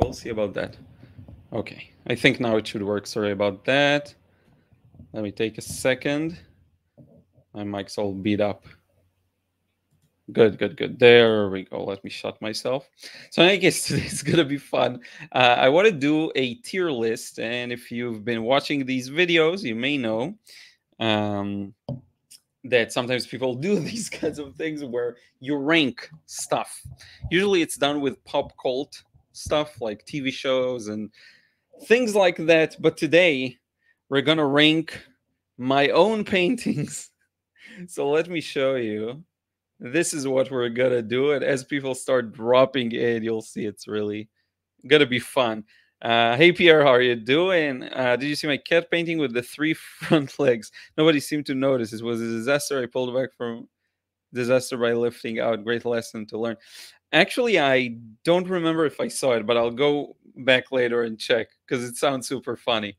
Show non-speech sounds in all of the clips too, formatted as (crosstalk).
We'll see about that. Okay, I think now it should work. Sorry about that. Let me take a second. My mic's all beat up. Good, good, good. There we go. Let me shut myself. So I guess (laughs) today's gonna be fun. Uh, I want to do a tier list, and if you've been watching these videos, you may know um, that sometimes people (laughs) do these kinds of things where you rank stuff. Usually, it's done with pop cult stuff like TV shows and things like that. But today, we're gonna rank my own (laughs) paintings. so let me show you. This is what we're gonna do and as people start dropping in you'll see it's really gonna be fun. Uh, hey pierre how are you doing? Uh, did you see my cat painting with the three (laughs) front legs? Nobody seemed to notice. It was a disaster. I pulled back from disaster by lifting out. Great lesson to learn actually i don't remember if i saw it but i'll go back later and check because it sounds super funny.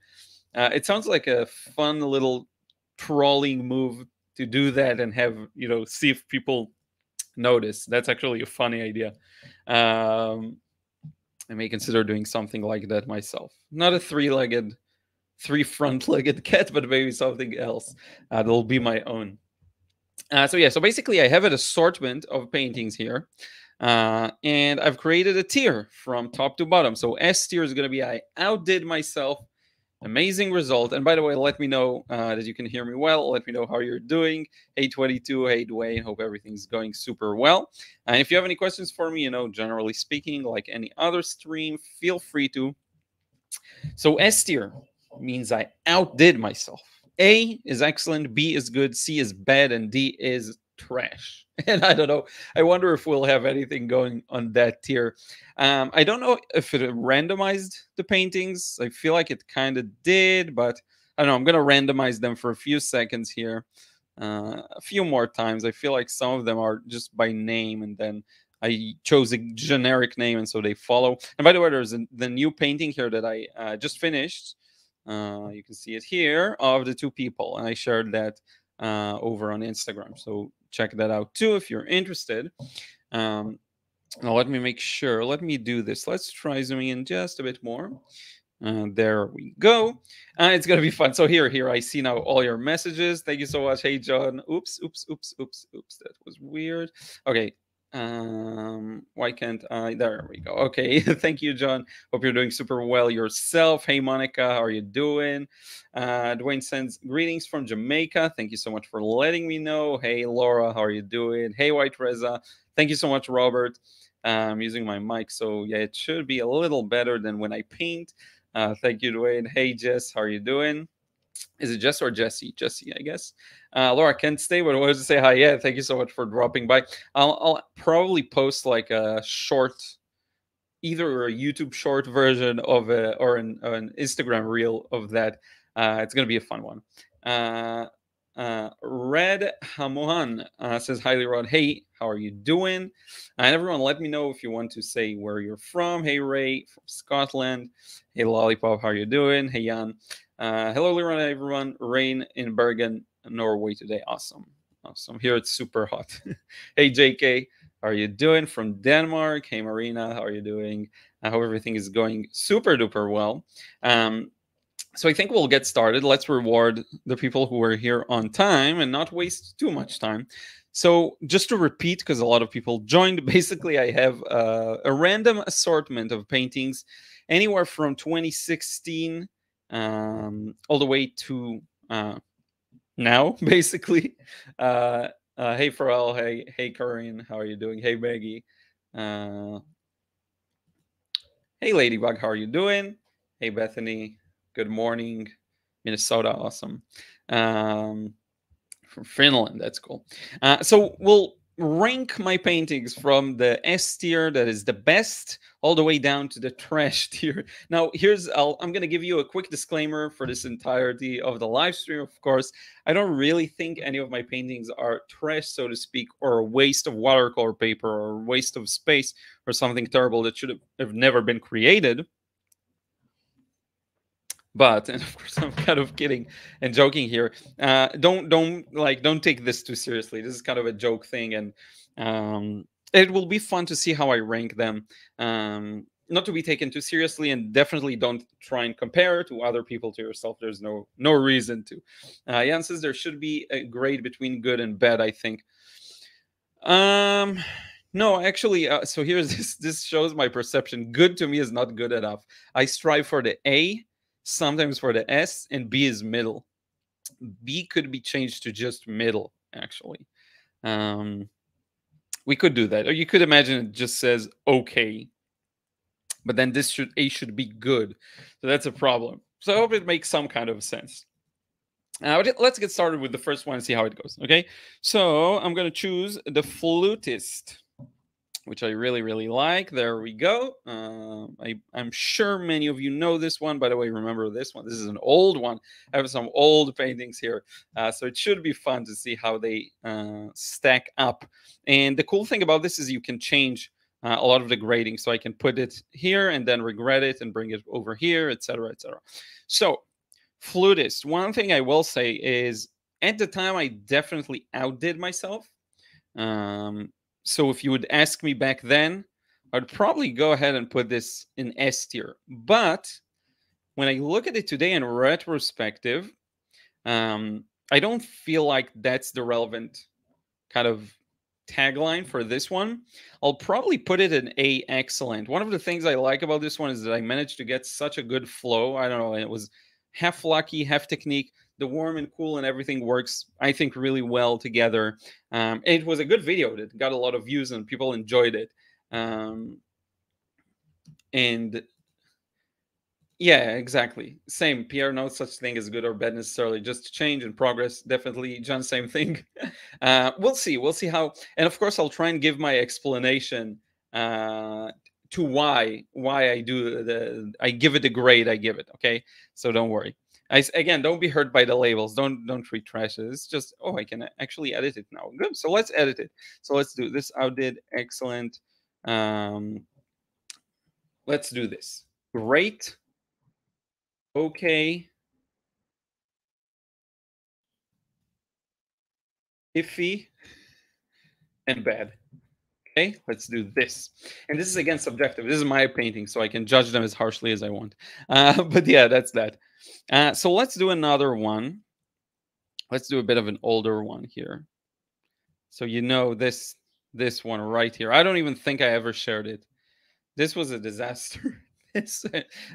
Uh, it sounds like a fun little trolling move to do that and have you know see if people notice. That's actually a funny idea. Um i may consider doing something like that myself. Not a three-legged three front-legged (laughs) cat but maybe something else uh, that'll be my own. Uh, so yeah so basically i have an assortment of paintings here uh, and I've created a tier from top to bottom. So S tier is going to be I outdid myself amazing result. And by the way, let me know uh, that you can hear me well. Let me know how you're doing. Hey, 22. Hey, Dwayne. Hope everything's going super well. And if you have any questions for me, you know, generally speaking, like any other stream, feel free to. So S tier means I outdid myself. A is excellent, B is good, C is bad, and D is trash. (laughs) And I don't know. I wonder if we'll have anything going on that tier. Um, I don't know if it randomized the paintings. I feel like it kind of did, but I don't know. I'm going to randomize them for a few seconds here. Uh, a few more times. I feel like some of them are just by name, and then I chose a generic name, and so they follow. And by the way, there's a, the new painting here that I uh, just finished. Uh, you can see it here of the two people, and I shared that uh, over on Instagram. So check that out too if you're interested. Um, now let me make sure. Let me do this. Let's try zooming in just a bit more. Uh, there we go. Uh, it's gonna be fun. So here, here I see now all your messages. Thank you so much. Hey John. Oops, oops, oops, oops, oops. That was weird. Okay, um why can't i there we go okay (laughs) thank you john hope you're doing super well yourself hey monica how are you doing? Uh dwayne sends greetings from jamaica thank you so much for letting me know hey laura how are you doing? Hey white reza thank you so much robert uh, i'm using my mic so yeah it should be a little better than when i paint. Uh thank you dwayne hey jess how are you doing is it Jess or Jesse? Jesse, I guess. Uh, Laura can't stay, but I wanted to say hi. Yeah, thank you so much for dropping by. I'll, I'll probably post like a short, either a YouTube short version of it or an, an Instagram reel of that. Uh, it's gonna be a fun one. Uh, uh, Red Hamohan uh, says, Hi, Rod. Hey, how are you doing? And everyone, let me know if you want to say where you're from. Hey, Ray from Scotland. Hey, Lollipop, how are you doing? Hey, Jan. Uh, hello, everyone. Rain in Bergen, Norway today. Awesome. Awesome. Here it's super hot. (laughs) hey, JK, how are you doing from Denmark? Hey, Marina, how are you doing? I hope everything is going super duper well. Um, so I think we'll get started. Let's reward the people who are here on time and not waste too much time. So just to repeat, because a lot of people joined, (laughs) basically I have uh, a random assortment of paintings anywhere from 2016 um, all the way to uh, now, (laughs) basically. Uh, uh, hey, Pharrell. Hey, hey, Corinne. How are you doing? Hey, Maggie. Uh, hey, Ladybug. How are you doing? Hey, Bethany. Good morning. Minnesota. Awesome. Um, from Finland. That's cool. Uh, so we'll rank my paintings from the S tier, that is the best, all the way down to the (laughs) trash tier. Now, here's i am going to give you a quick disclaimer for this entirety of the live stream. Of course, I don't really think any of my paintings are trash, so to speak, or a waste of watercolor paper or waste of space or something terrible that should have never been created but and of course (laughs) i'm kind of kidding and joking here uh, don't don't like don't take this too seriously this is kind of a joke thing and um, it will be fun to see how i rank them um, not to be taken too seriously, and definitely don't try and compare to other people to yourself. There's no no reason to. Uh, Jan says there should be a grade between good and bad. I think. Um, no, actually, uh, so here's (laughs) this. This shows my perception. Good to me is not good enough. I strive for the A, sometimes for the S, and B is middle. B could be changed to just middle, actually. Um, we could do that. Or you could imagine it just says okay. But then this should A should be good. So that's a problem. So I hope it makes some kind of sense. Now let's get started with the first one and see how it goes. Okay. So I'm gonna choose the flutist which I really, really like. There we go. Uh, I, am sure many of you know this one. By the way, remember this one. This is an old one. I have some old paintings here. Uh, so it should be fun to see how they uh, stack up. And the cool thing about this is you can change uh, a lot of the grading. So I can put it here and then regret it and bring it over here, etc., etc. So flutist, one thing I will say is at the time I definitely outdid myself. Um, so if you would ask me back then, I'd probably go ahead and put this in S tier. But when I look at it today in retrospective, um, I don't feel like that's the relevant kind of tagline for this one. I'll probably put it in A excellent. One of the things I like about this one is that I managed to get such a good flow. I don't know, it was half lucky, half technique the warm and cool and everything works, I think, really well together. Um, it was a good video that got a lot of views and people enjoyed it. Um, and yeah, exactly. Same. Pierre, no such thing as good or bad necessarily. Just change and progress. Definitely, John, same thing. (laughs) Uh, we'll see. We'll see how. And of course, I'll try and give my explanation uh, to why why I do the I give it the grade I give it. Okay, so don't worry. I, again, don't be hurt by the labels. Don't don't treat trash. It's just oh, I can actually edit it now. Good. So let's edit it. So let's do this. Outdid excellent. Um, let's do this. Great. Okay. Iffy and bad. Okay, let's do this. And this is again subjective. This is my painting, so I can judge them as harshly as I want. (laughs) Uh, but yeah, that's that. Uh, so let's do another one. Let's do a bit of an older one here. So you know this this one right here. I don't even think I ever shared it. This was a disaster. (laughs) this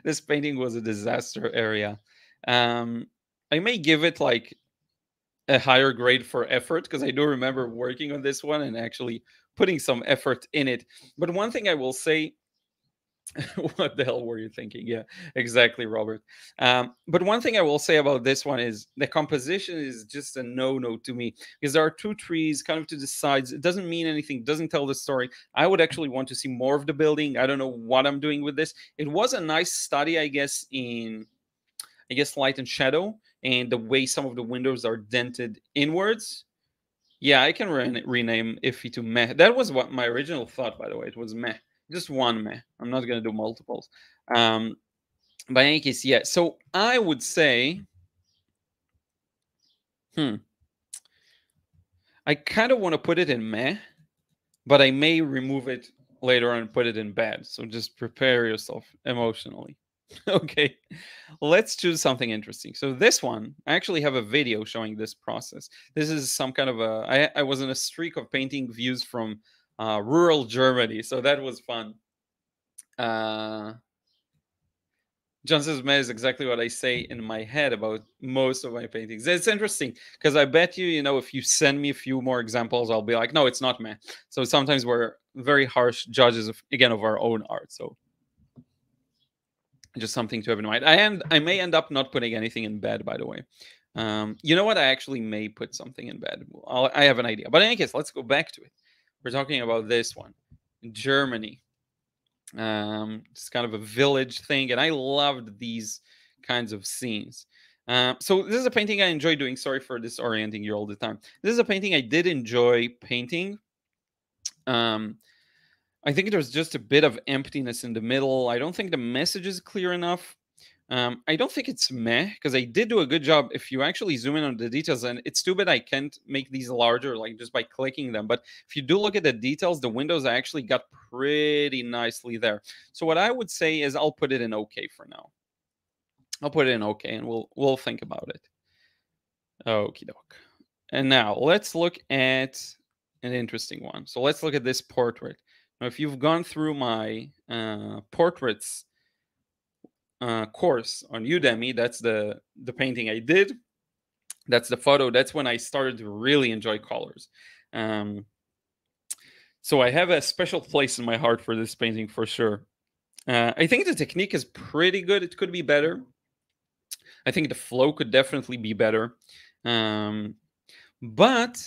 this painting was a disaster area. Um, I may give it like a higher grade for effort because I do remember working on this one and actually putting some effort in it. But one thing I will say (laughs) what the hell were you thinking? Yeah, exactly, Robert. Um, but one thing I will say about this one is the composition is just a no-no to me because there are two trees kind of to the sides. It doesn't mean anything, doesn't tell the story. I would actually want to see more of the building. I don't know what I'm doing with this. It was a nice study, I guess, in I guess light and shadow and the way some of the windows are dented inwards. Yeah, I can re rename Iffy to Meh. That was what my original thought, by the way. It was Meh just one meh. I'm not going to do multiples. Um, but in any case, yeah. So I would say, hmm, I kind of want to put it in meh, but I may remove it later on and put it in bad. So just prepare yourself emotionally. (laughs) okay, let's choose something interesting. So this one, I actually have a video showing this process. This is some kind of a. I, I was in a streak of painting views from uh, rural Germany. So that was fun. Uh, Johnson's Med is exactly what I say in my head about most of my paintings. It's interesting because I bet you, you know, if you send me a few more examples, I'll be like, no, it's not me. So sometimes we're very harsh judges of again of our own art. So just something to have in mind. I am I may end up not putting anything in bed, by the way. Um, you know what? I actually may put something in bed. I'll, I have an idea. But in any case, let's go back to it. We're talking about this one, Germany. Um, it's kind of a village thing, and I loved these kinds of scenes. Uh, so this is a painting I enjoy doing. Sorry for disorienting you all the time. This is a painting I did enjoy painting. Um, I think there's just a bit of emptiness in the middle. I don't think the message is clear enough. Um, I don't think it's meh because I did do a good job. If you actually zoom in on the details, and it's too bad I can't make these larger, like just by clicking them. But if you do look at the details, the windows actually got pretty nicely there. So what I would say is I'll put it in OK for now. I'll put it in OK, and we'll we'll think about it. Okie doke. And now let's look at an interesting one. So let's look at this portrait. Now, if you've gone through my uh, portraits uh, course on Udemy. That's the the painting I did. That's the photo. That's when I started to really enjoy colors. Um, so I have a special place in my heart for this painting for sure. Uh, I think the technique is pretty good. It could be better. I think the flow could definitely be better. Um, but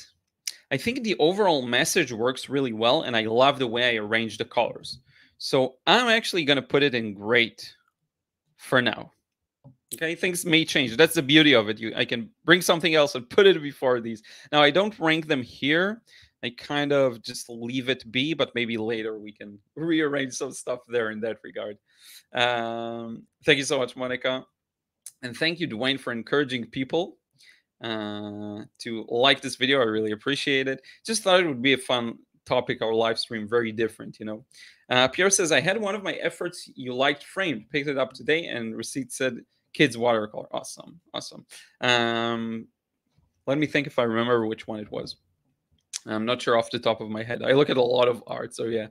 I think the overall message works really well, and I love the way I arrange the colors. So I'm actually going to put it in great for now. Okay, things may change. That's the beauty of it. You, I can bring something else and put it before these. Now, I don't rank them here. I kind of just leave it be, but maybe later we can (laughs) rearrange some stuff there in that regard. Um, thank you so much, Monica. And thank you, Dwayne, for encouraging people uh, to like this video. I really appreciate it. Just thought it would be a fun topic our live stream very different you know uh, pierre says i had one of my efforts you liked framed picked it up today and receipt said kids watercolor awesome awesome um, let me think if i remember which one it was i'm not sure off the top of my head i look at a lot of art so yeah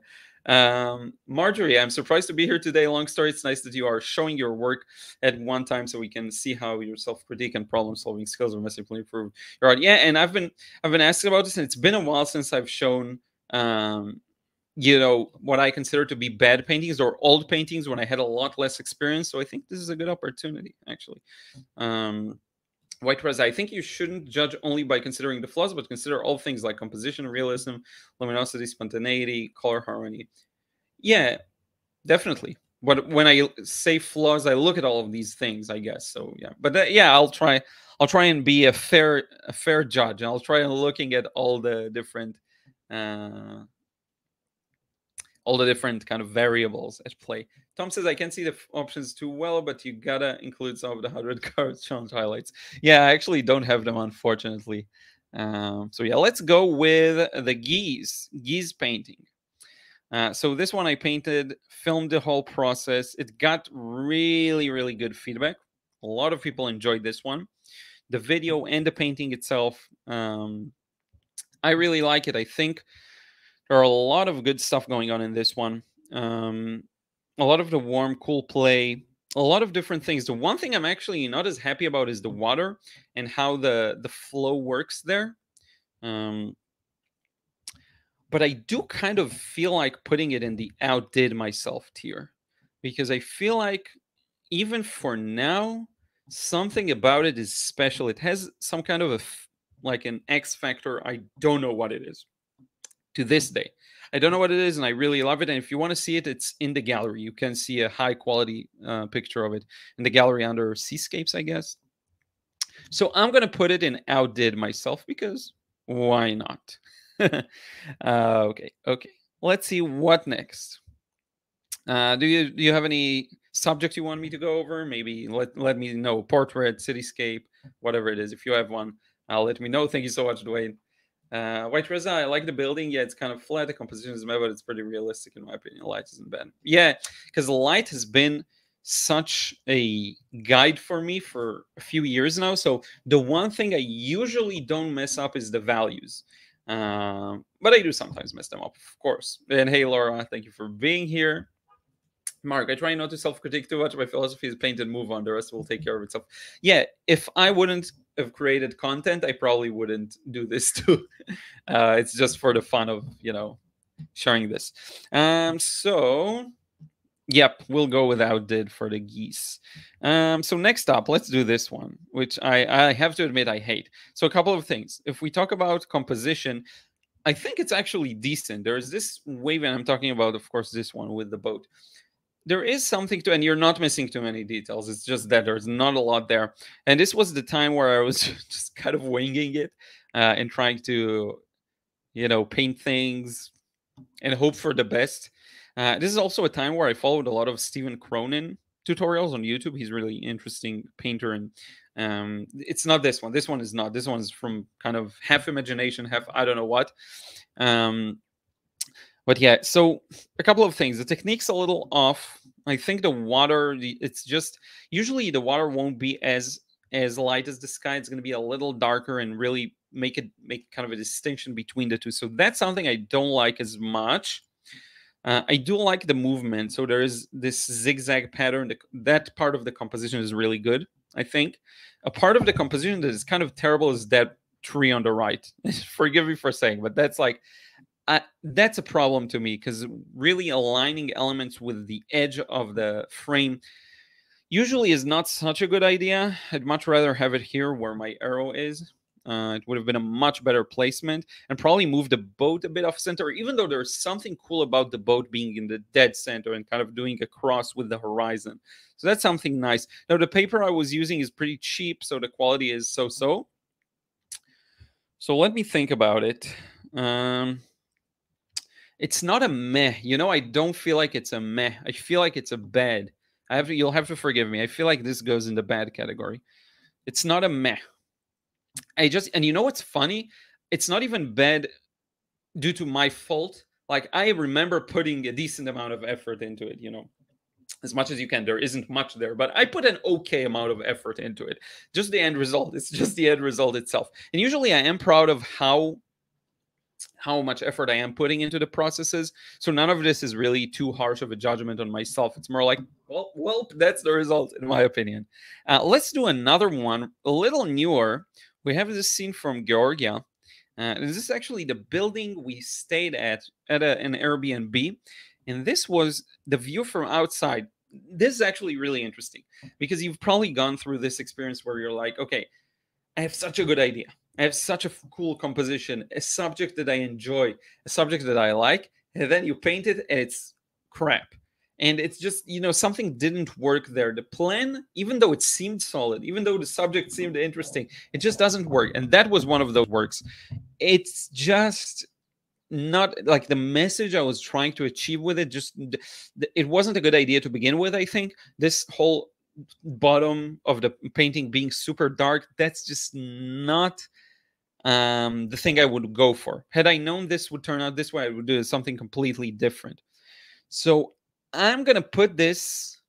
um, Marjorie, I'm surprised to be here today. Long story. It's nice that you are showing your work at one time so we can see how your self-critique and problem-solving skills are massively improved art. Yeah, and I've been I've been asking about this, and it's been a while since I've shown um, you know, what I consider to be bad paintings or old paintings when I had a lot less experience. So I think this is a good opportunity, actually. Um, White Rose, I think you shouldn't judge only by considering the flaws, but consider all things like composition, realism, luminosity, spontaneity, color harmony. Yeah, definitely. But when I say flaws, I look at all of these things, I guess. So yeah, but that, yeah, I'll try. I'll try and be a fair, a fair judge, I'll try and looking at all the different uh, all the different kind of variables at play. Tom says, I can't see the options too well, but you gotta include some of the 100 (laughs) cards challenge highlights. Yeah, I actually don't have them, unfortunately. Um, so yeah, let's go with the geese, geese painting. Uh, so this one I painted, filmed the whole process. It got really, really good feedback. A lot of people enjoyed this one. The video and the painting itself um, I really like it. I think there are a lot of good stuff going on in this one. Um, a lot of the warm, cool play, a lot of different things. The one thing I'm actually not as happy about is the water and how the the flow works there. Um, but I do kind of feel like putting it in the outdid myself tier because I feel like even for now, something about it is special. It has some kind of a like an X factor. I don't know what it is to this day. I don't know what it is, and I really love it. And if you want to see it, it's in the gallery. You can see a high quality uh, picture of it in the gallery under Seascapes, I guess. So I'm going to put it in outdid myself because why not? (laughs) uh, okay, okay. Let's see what next. Uh, do you do you have any subject you want me to go over? Maybe let let me know portrait, cityscape, whatever it is. If you have one, uh, let me know. Thank you so much, Dwayne. Uh, White Reza, I like the building. Yeah, it's kind of flat. The composition is bad, but it's pretty realistic in my opinion. Light isn't bad. Yeah, because light has been such a guide for me for a few years now. So the one thing I usually don't mess up is the values. Um, but I do sometimes mess them up, of course. And hey, Laura, thank you for being here. Mark, I try not to self-critique too much. My philosophy is paint and move on. The rest will take care of itself. Yeah, if I wouldn't have created content, I probably wouldn't do this (laughs) too. Uh, it's just for the fun of you know sharing this. Um, so yep, we'll go without did for the geese. Um, so next up, let's do this one, which I I have to admit I hate. So a couple of things. If we talk about composition, I think it's actually decent. There's this wave, and I'm talking about, of course, this one with the boat there is something to and you're not missing too many details it's just that there's not a lot there and this was the time where i was (laughs) just kind of winging it uh, and trying to you know paint things and hope for the best uh, this is also a time where i followed a lot of stephen cronin tutorials on YouTube. He's really interesting painter, and um, it's not this one. This one is not. This one's from kind of half imagination, half I don't know what. Um, but yeah, so a couple of things. The technique's a little off. I think the water, it's just usually the water won't be as as light as the sky. It's going to be a little darker and really make it make kind of a distinction between the two. So that's something I don't like as much. Uh, I do like the movement. So there is this zigzag pattern. That part of the composition is really good. I think a part of the composition that is kind of terrible is that tree on the right. (laughs) Forgive me for saying, but that's like That's a problem to me because really aligning elements with the edge of the frame usually is not such a good idea. I'd much rather have it here where my arrow is. Uh, it would have been a much better placement and probably move the boat a bit off center, even though there's something cool about the boat being in the dead center and kind of doing a cross with the horizon. So that's something nice. Now, the paper I was using is pretty cheap, so the quality is so-so. So let me think about it. Um, it's not a meh. You know, I don't feel like it's a meh. I feel like it's a bad. I have to, you'll have to forgive me. I feel like this goes in the bad category. It's not a meh. I just and you know what's funny? It's not even bad due to my fault. Like I remember putting a decent amount of effort into it, you know, as much as you can. There isn't much there, but I put an okay amount of effort into it. Just the end result. It's just the end result itself. And usually I am proud of how how much effort I am putting into the processes. So none of this is really too harsh of a judgment on myself. It's more like, well, well, that's the result, in my opinion. Uh, let's do another one, a little newer. We have this scene from Georgia. Uh, this is actually the building we stayed at at a, an Airbnb, and this was the view from outside. This is actually really interesting because you've probably gone through this experience where you're like, okay, I have such a good idea. I have such a cool composition, a subject that I enjoy, a subject that I like, and then you paint it and it's crap. And it's just, you know, something didn't work there. The plan, even though it seemed solid, even though the subject seemed interesting, it just doesn't work. And that was one of those works. It's just not like the message I was trying to achieve with it, just it wasn't a good idea to begin with. I think this whole bottom of the painting being super dark, that's just not um, the thing I would go for. Had I known this would turn out this way, I would do something completely different. So I'm gonna put this.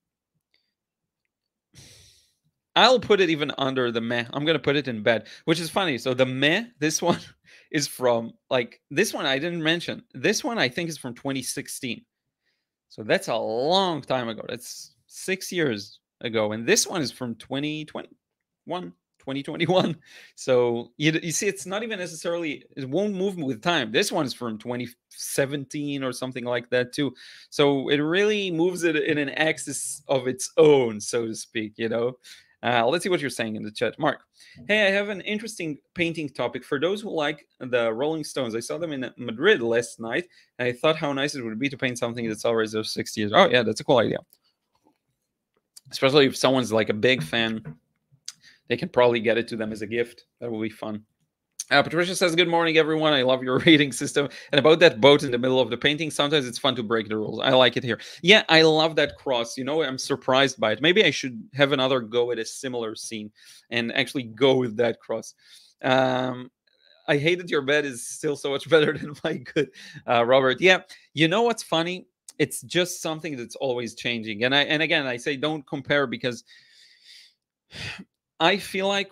I'll put it even under the meh. I'm gonna put it in bed, which is funny. So the meh, this (laughs) one is from like this one I didn't mention. This one I think is from 2016. So that's a long time ago. That's six years ago. And this one is from 2021. 2021. So you, you see, it's not even necessarily, it won't move with time. This one is from 2017 or something like that, too. So it really moves it in an axis of its own, so to speak, you know. Uh, let's see what you're saying in the chat. Mark, hey, I have an interesting painting topic. For those who like the Rolling Stones, I saw them in Madrid last night, and I thought how nice it would be to paint something that's already of 60 years. Oh, yeah, that's a cool idea. Especially if someone's like a big fan they can probably get it to them as a gift. That will be fun. Uh, Patricia says, Good morning, everyone. I love your (laughs) rating system. And about that boat in the middle of the painting, sometimes it's fun to break the rules. I like it here. Yeah, I love that cross. You know, I'm surprised by it. Maybe I should have another go at a similar scene and actually go with that cross. Um, I hate that your bed is still so much (laughs) better than my good, uh, Robert. Yeah, you know what's funny? It's just something that's always changing. And I and again, I say don't compare because I feel like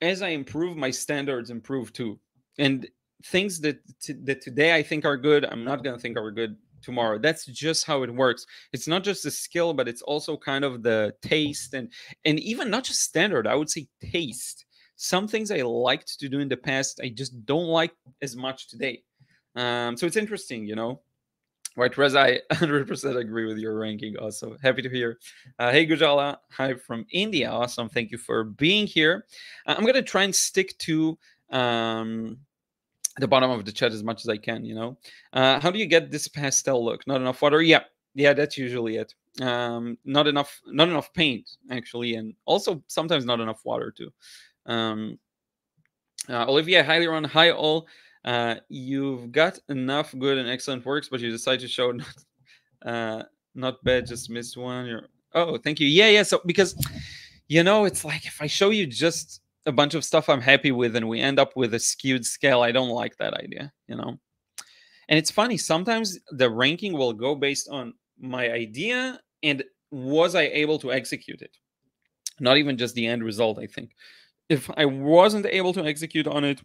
as I improve, my standards improve too. And things that t- that today I think are good, I'm not gonna think are good tomorrow. That's just how it works. It's not just the skill, but it's also kind of the taste and and even not just standard. I would say taste. Some things I liked to do in the past, I just don't like as much today. Um, so it's interesting, you know. Right, Reza, I (laughs) 100% agree with your ranking. Also, happy to hear. Uh, hey, Gujala, hi from India. Awesome. Thank you for being here. Uh, I'm going to try and stick to um, the bottom of the chat as much as I can, you know. Uh, how do you get this pastel look? Not enough water? Yeah, yeah, that's usually it. Um, not enough, not enough paint, actually, and also sometimes not enough water, too. Um, uh, Olivia, highly run. Hi, all. Uh, you've got enough good and excellent works, but you decide to show (laughs) not, uh, not bad, just missed one. You're Oh, thank you. Yeah, yeah. So because you know, it's like if I show you just a bunch of stuff I'm happy with and we end up with a skewed scale, I don't like that idea, you know. And it's funny, sometimes the ranking will go based on my idea and was I able to execute it? Not even just the end result, I think. If I wasn't able to execute on it,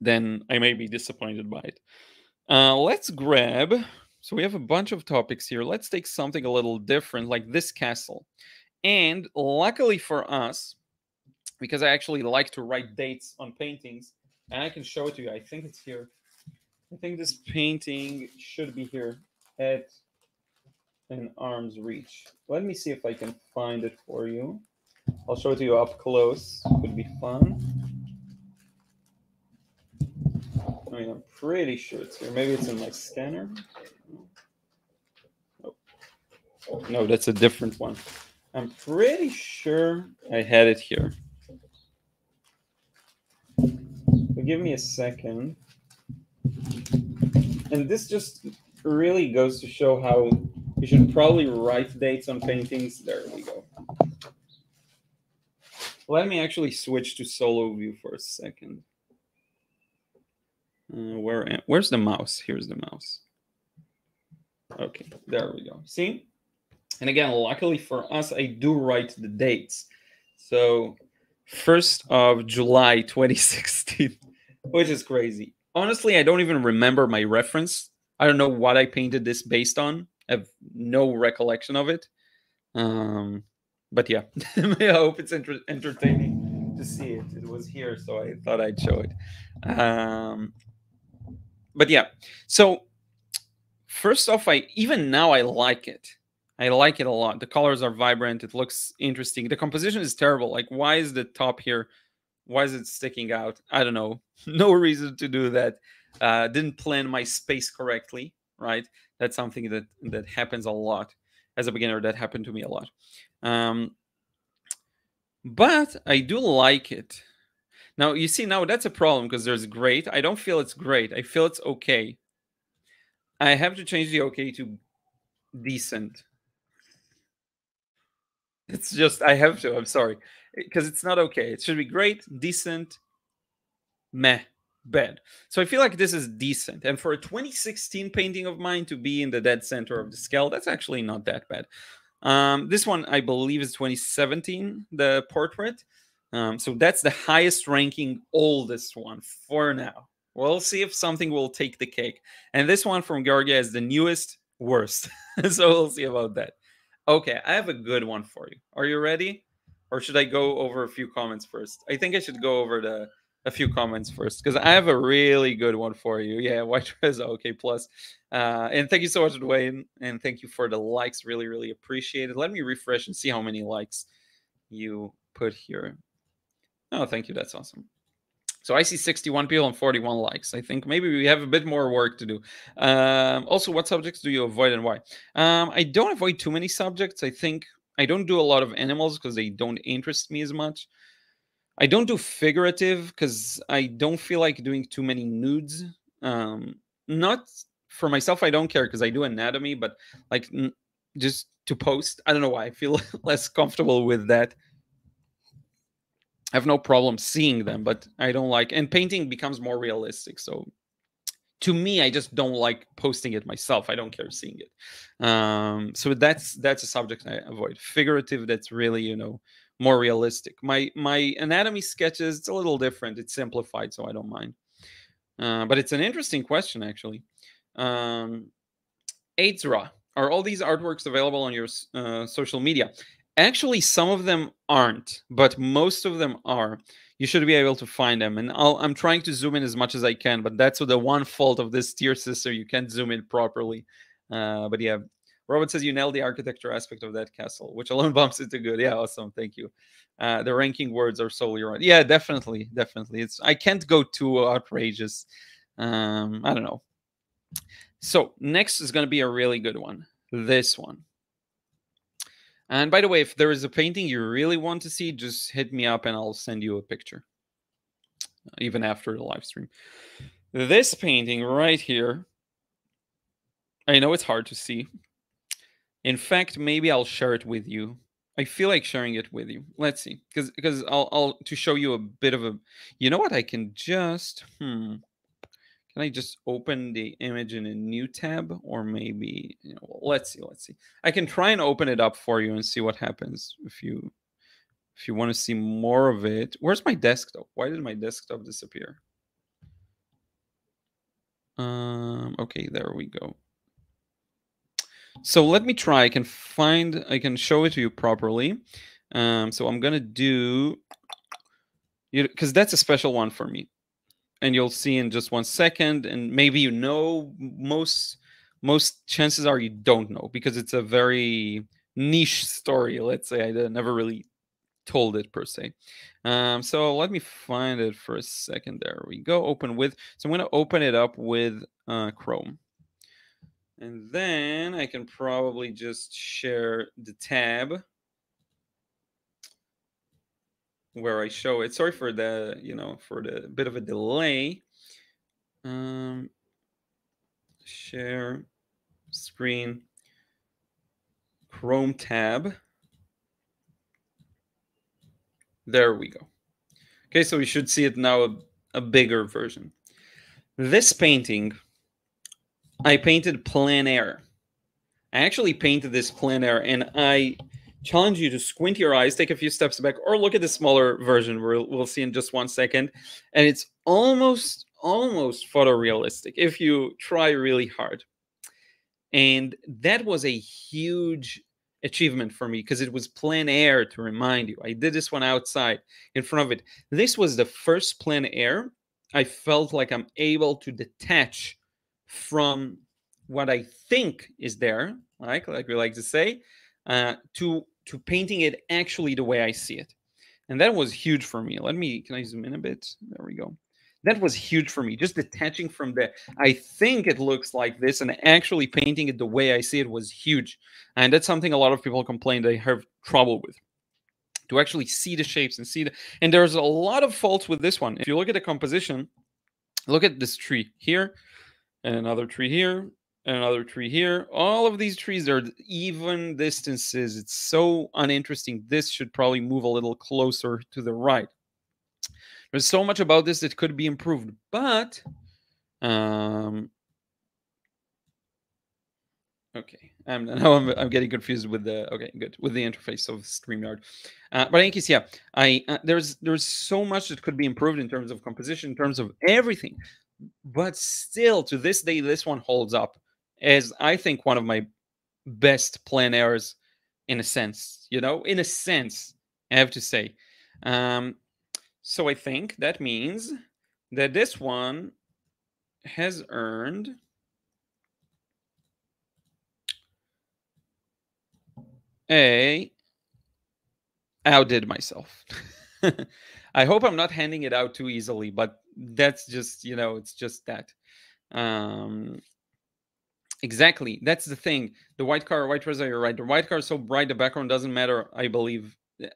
then I may be disappointed by it. Uh, let's grab. So we have a bunch of topics here. Let's take something a little different, like this castle. And luckily for us, because I actually like to write dates on paintings, and I can show it to you. I think it's here. I think this painting should be here at an arm's reach. Let me see if I can find it for you. I'll show it to you up close. Would be fun. I mean, I'm pretty sure it's here. Maybe it's in my scanner. No, that's a different one. I'm pretty sure I had it here. But give me a second. And this just really goes to show how you should probably write dates on paintings. There we go. Let me actually switch to solo view for a second. Uh, where where's the mouse? Here's the mouse. Okay, there we go. See? And again, luckily for us, I do write the dates. So 1st of July (laughs) 2016, which is crazy. Honestly, I don't even remember my reference. I don't know what I painted this based on. I have no recollection of it. Um, but yeah, (laughs) I hope it's enter entertaining to see it. It was here, so I thought I'd show it. Um, but yeah, so first off, I even now I like it. I like it a lot. The colors are vibrant. It looks interesting. The composition is terrible. Like, why is the top here? Why is it sticking out? I don't know. (laughs) no reason to do that. Uh, didn't plan my space correctly, right? That's something that that happens a lot as a beginner. That happened to me a lot. Um, but I do like it. Now you see, now that's a problem because there's great. I don't feel it's great. I feel it's okay. I have to change the okay to decent it's just I have to. I'm sorry because it's not okay. It should be great, decent, meh, bad. So I feel like this is decent. And for a 2016 painting of mine to be in the dead center of the scale, that's actually not that bad. Um, this one I believe is 2017, the portrait. Um, so that's the highest ranking, oldest one for now. We'll see if something will take the cake. And this one from Georgia is the newest, worst. (laughs) so we'll see about that. Okay, I have a good one for you. Are you ready? Or should I go over a few comments first? I think I should go over the a few comments first because I have a really good one for you. Yeah, (laughs) White Dress okay plus. Uh, and thank you so much, Dwayne, and thank you for the likes. Really, really appreciate it. Let me refresh and see how many likes you put here. Oh, thank you. That's awesome. So I see 61 people and 41 likes. I think maybe we have a bit more work to do. Um, also, what subjects do you avoid and why? Um, I don't avoid too many subjects. I think I don't do a lot of animals because they don't interest me as much. I don't do figurative because I don't feel like doing too many nudes. Um, not for myself, I don't care because I do anatomy, but like just to post, I don't know why I feel (laughs) less comfortable with that. I have no problem seeing them, but I don't like and painting becomes more realistic. So to me, I just don't like posting it myself. I don't care seeing it. Um, so that's that's a subject I avoid. Figurative, that's really you know more realistic. My my anatomy sketches, it's a little different. It's simplified, so I don't mind. Uh, but it's an interesting question actually. Um, Aidsra, are all these artworks available on your uh, social media? Actually, some of them aren't, but most of them are. You should be able to find them. And i am trying to zoom in as much as I can, but that's the one fault of this tier sister. You can't zoom in properly. Uh, but yeah, Robert says you nailed the architecture aspect of that castle, which alone (laughs) bumps it to good. Yeah, awesome. Thank you. Uh, the ranking words are solely right. Yeah, definitely, definitely. It's I can't go too outrageous. Um, I don't know. So next is going to be a really good one. This one. And by the way, if there is a painting you really want to see, just hit me up and I'll send you a picture, even after the live stream. This painting right here, I know it's hard to see, In fact, maybe I'll share it with you. I feel like sharing it with you. Let's see, because because I'll I'll to show you a bit of a. You know what? I can just hmm. Can I just open the image in a new tab, or maybe you know? Let's see. Let's see. I can try and open it up for you and see what happens if you if you want to see more of it. Where's my desktop? Why did my desktop disappear? Um, okay, there we go. So let me try. I can find, I can show it to you properly. Um, so I'm gonna do, you because that's a special one for me, and you'll see in just one second. And maybe you know most, most chances are you don't know because it's a very niche story. Let's say I never really told it per se. Um, so let me find it for a second. There we go. Open with. So I'm going to open it up with uh, Chrome. And then I can probably just share the tab where I show it. Sorry for the, you know, for the bit of a delay. Um, share screen Chrome tab. There we go. Okay, so we should see it now a, a bigger version. This painting I painted plein air. I actually painted this plein air, and I challenge you to squint your eyes, take a few steps back, or look at the smaller version we'll, we'll see in just one second. And it's almost, almost photorealistic if you try really hard. And that was a huge achievement for me because it was plein air to remind you. I did this one outside in front of it. This was the first plein air I felt like I'm able to detach from what I think is there, like like we like to say, uh, to to painting it actually the way I see it, and that was huge for me. Let me can I zoom in a bit? There we go. That was huge for me. Just detaching from the I think it looks like this and actually painting it the way I see it was huge, and that's something a lot of people complain they have trouble with to actually see the shapes and see the and there's a lot of faults with this one if you look at the composition look at this tree here and another tree here, another tree here. All of these trees are even distances. It's so uninteresting. This should probably move a little closer to the right. There's so much about this that could be improved, but um, okay. I'm (laughs) now I'm, I'm getting confused with the okay good with the interface of Streamyard, uh, but in case, yeah, I uh, there's there's so much that could be improved in terms of composition, in terms of everything but still to this day this one holds up as i think one of my best plein airs in a sense you know in a sense i have to say. Um so i think that means that this one has earned a outdid myself. (laughs) I hope i'm not handing it out too easily but that's just you know it's just that. Um exactly that's the thing. The white car white Reza, you're right. The white car is so bright the background doesn't matter i believe. Eh,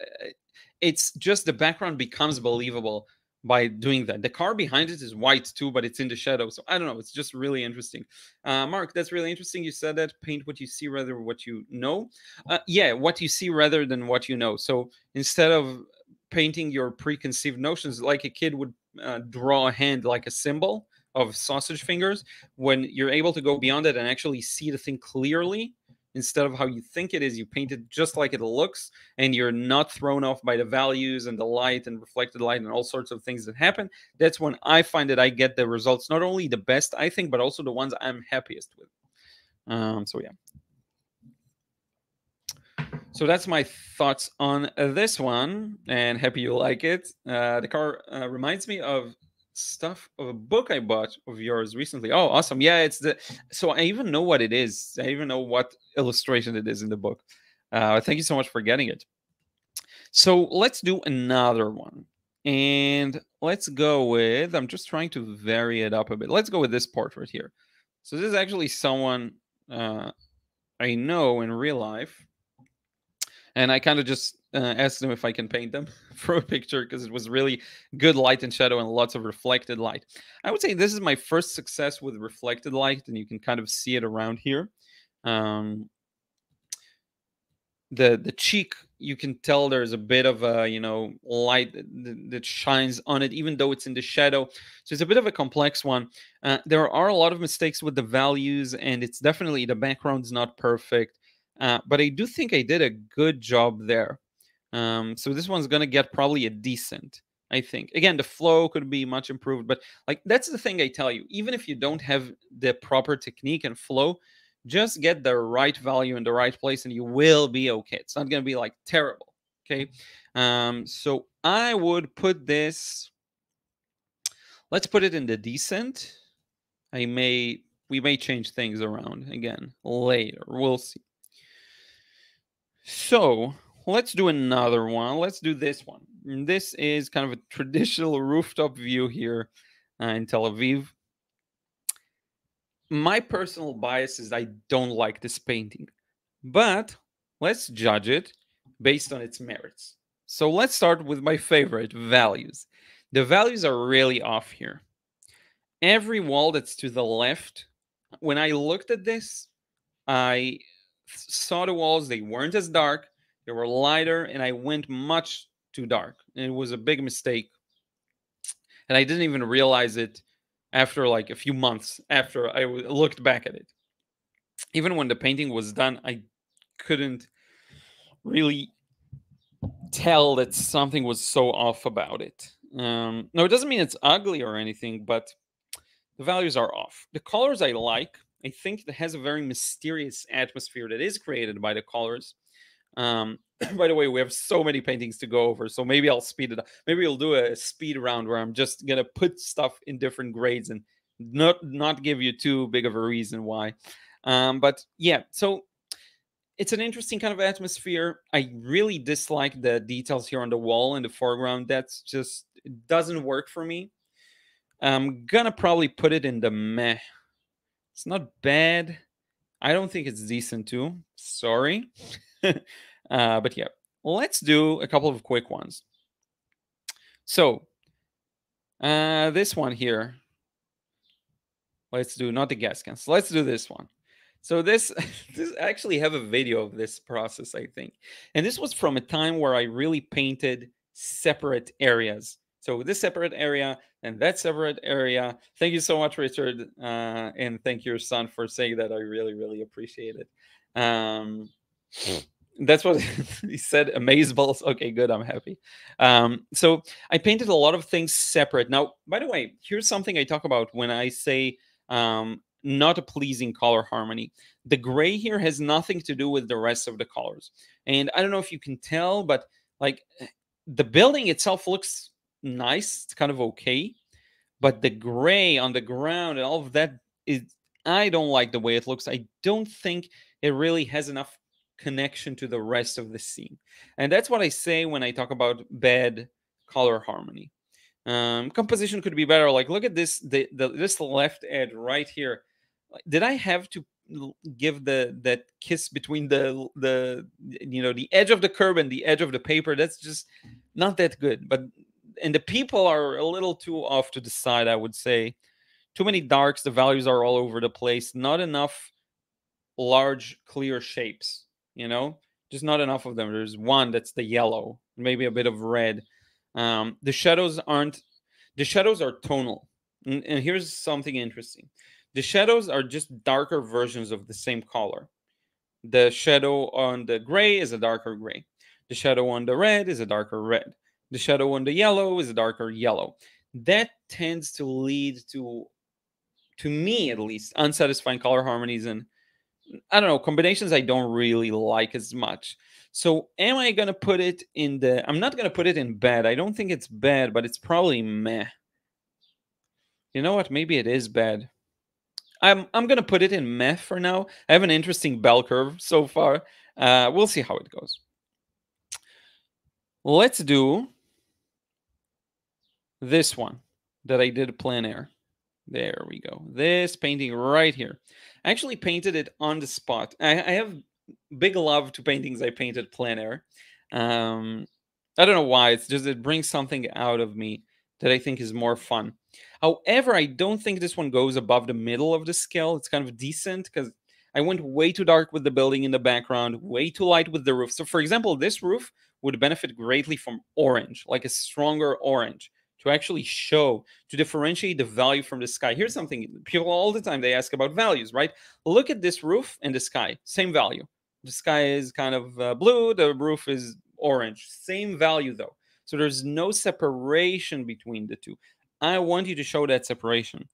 it's just the background becomes believable by doing that. The car behind it is white too but it's in the shadow so i don't know it's just really interesting. Uh, mark that's really interesting you said that. Paint what you see rather what you know. Uh, yeah what you see rather than what you know. So instead of painting your preconceived notions like a kid would uh, draw a hand like a symbol of sausage fingers when you're able to go beyond it and actually see the thing clearly instead of how you think it is you paint it just like it looks and you're not thrown off by the values and the light and reflected light and all sorts of things that happen that's when i find that i get the results not only the best i think but also the ones i'm happiest with um, so yeah so that's my thoughts on this one, and happy you like it. Uh, the car uh, reminds me of stuff of a book I bought of yours recently. Oh, awesome! Yeah, it's the. So I even know what it is. I even know what illustration it is in the book. Uh, thank you so much for getting it. So let's do another one, and let's go with. I'm just trying to vary it up a bit. Let's go with this portrait here. So this is actually someone uh, I know in real life and I kind of just uh, asked them if I can paint them (laughs) for a picture because it was really good light and shadow and lots of reflected light. I would say this is my first success with reflected light, and you can kind of see it around here. Um, the the cheek you can tell there's a bit of a you know light that, that shines on it even though it's in the shadow so it's a bit of a complex one uh, there are a lot of mistakes with the values and it's definitely the background's not perfect uh, but i do think i did a good job there um, so this one's going to get probably a decent I think. Again, the flow could be much improved, but like that's the thing I tell you. Even if you don't have the proper technique and flow, just get the right value in the right place and you will be okay. It's not going to be like terrible. Okay. Um, so I would put this, let's put it in the decent. I may, we may change things around again later. We'll see. So let's do another one. Let's do this one. This is kind of a (laughs) traditional rooftop view here uh, in Tel Aviv my personal bias is I don't like this painting, but let's judge it based on its merits. So let's start with my favorite values. The values are really off here. Every wall that's to the left, when I looked at this, I saw the walls, they weren't as dark, they were lighter, and I went much too dark. And it was a big mistake. And I didn't even realize it after like a few months after I looked back at it. Even when the painting was done, I couldn't really tell that something was so off about it. Um, no, it doesn't mean it's ugly or anything, but the values are off. The colors I like. I think it has a very mysterious atmosphere that is created by the colors. Um, (clears throat) by the way, we have so many paintings to go over, so maybe I'll speed it up. Maybe we'll do a speed round where I'm just gonna put stuff in different grades and not not give you too big of a reason why. Um, but yeah, so it's an interesting kind of atmosphere. I really dislike the details here on the wall in the foreground. That's just doesn't work for me. I'm gonna probably put it in the meh. It's not bad. I don't think it's decent too. Sorry. (laughs) uh, but yeah, let's do a couple of quick ones. So uh, this one here, let's do not the gas cans. Let's do this one. So this, (laughs) this I actually have a video of this process, I think. And this was from a time where I really painted separate areas. So this separate area and that separate area. Thank you so much, Richard. Uh, and thank your son for saying that. I really, really appreciate it. Um, that's what (laughs) he said amazeballs okay good i'm happy um, so i painted a lot of things separate now by the way here's something i talk about when i say um, not a pleasing color harmony the gray here has nothing to do with the rest of the colors and i don't know if you can tell but like the building itself looks nice it's kind of okay but the gray on the ground and all of that is i don't like the way it looks i don't think it really has enough connection to the rest of the scene. And that's what I say when I talk about bad color harmony. Um, composition could be better. Like, look at this, the, the this left edge right here. Did I have to give the that kiss between the the you know the edge of the curb and the edge of the paper? That's just not that good. But and the people are a little too off to the side. I would say too many darks. The values are all over the place. Not enough large clear shapes you know just not enough of them there's one that's the yellow maybe a bit of red um, the shadows aren't the shadows are tonal and, and here's something interesting the shadows are just darker versions of the same color the shadow on the gray is a darker gray the shadow on the red is a darker red the shadow on the yellow is a darker yellow that tends to lead to to me at least unsatisfying color harmonies and I don't know, combinations I don't really like as much. So am I gonna put it in the I'm not gonna put it in bad. I don't think it's bad, but it's probably meh. You know what? Maybe it is bad. I'm I'm gonna put it in meh for now. I have an interesting bell curve so far. Uh, we'll see how it goes. Let's do this one that I did plein air. There we go. This painting right here. I actually painted it on the spot. I, I have big love to paintings I painted plein air. Um, I don't know why. It's just it brings something out of me that I think is more fun. However, I don't think this one goes above the middle of the scale. It's kind of decent because I went way too dark with the building in the background, way too light with the roof. So for example, this roof would benefit greatly from orange, like a stronger orange to actually show, to differentiate the value from the sky. Here's something people all the time they ask about values, right? Look at this roof and the sky, same value. The sky is kind of uh, blue, the roof is orange, same value though. So there's no separation between the two. I want you to show that separation.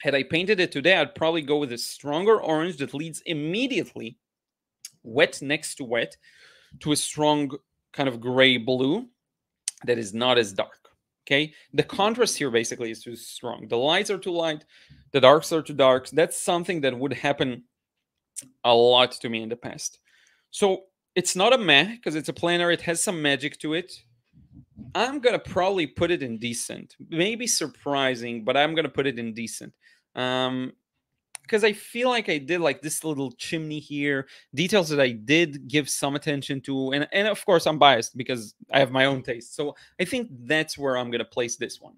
Had I painted it today, I'd probably go with a stronger orange that leads immediately, wet next to wet, to a strong kind of gray blue that is not as dark. Okay, the contrast here basically is too strong. The lights are too light, the darks are too dark. That's something that would happen a lot to me in the past. So it's not a meh because it's a plein air. It has some magic to it. I'm gonna probably put it in decent, maybe surprising, but I'm gonna put it in decent. Um, because I feel like I did like this little chimney here, details that I did give some attention to, and and of course I'm biased because I have my own taste. So I think that's where I'm gonna place this one.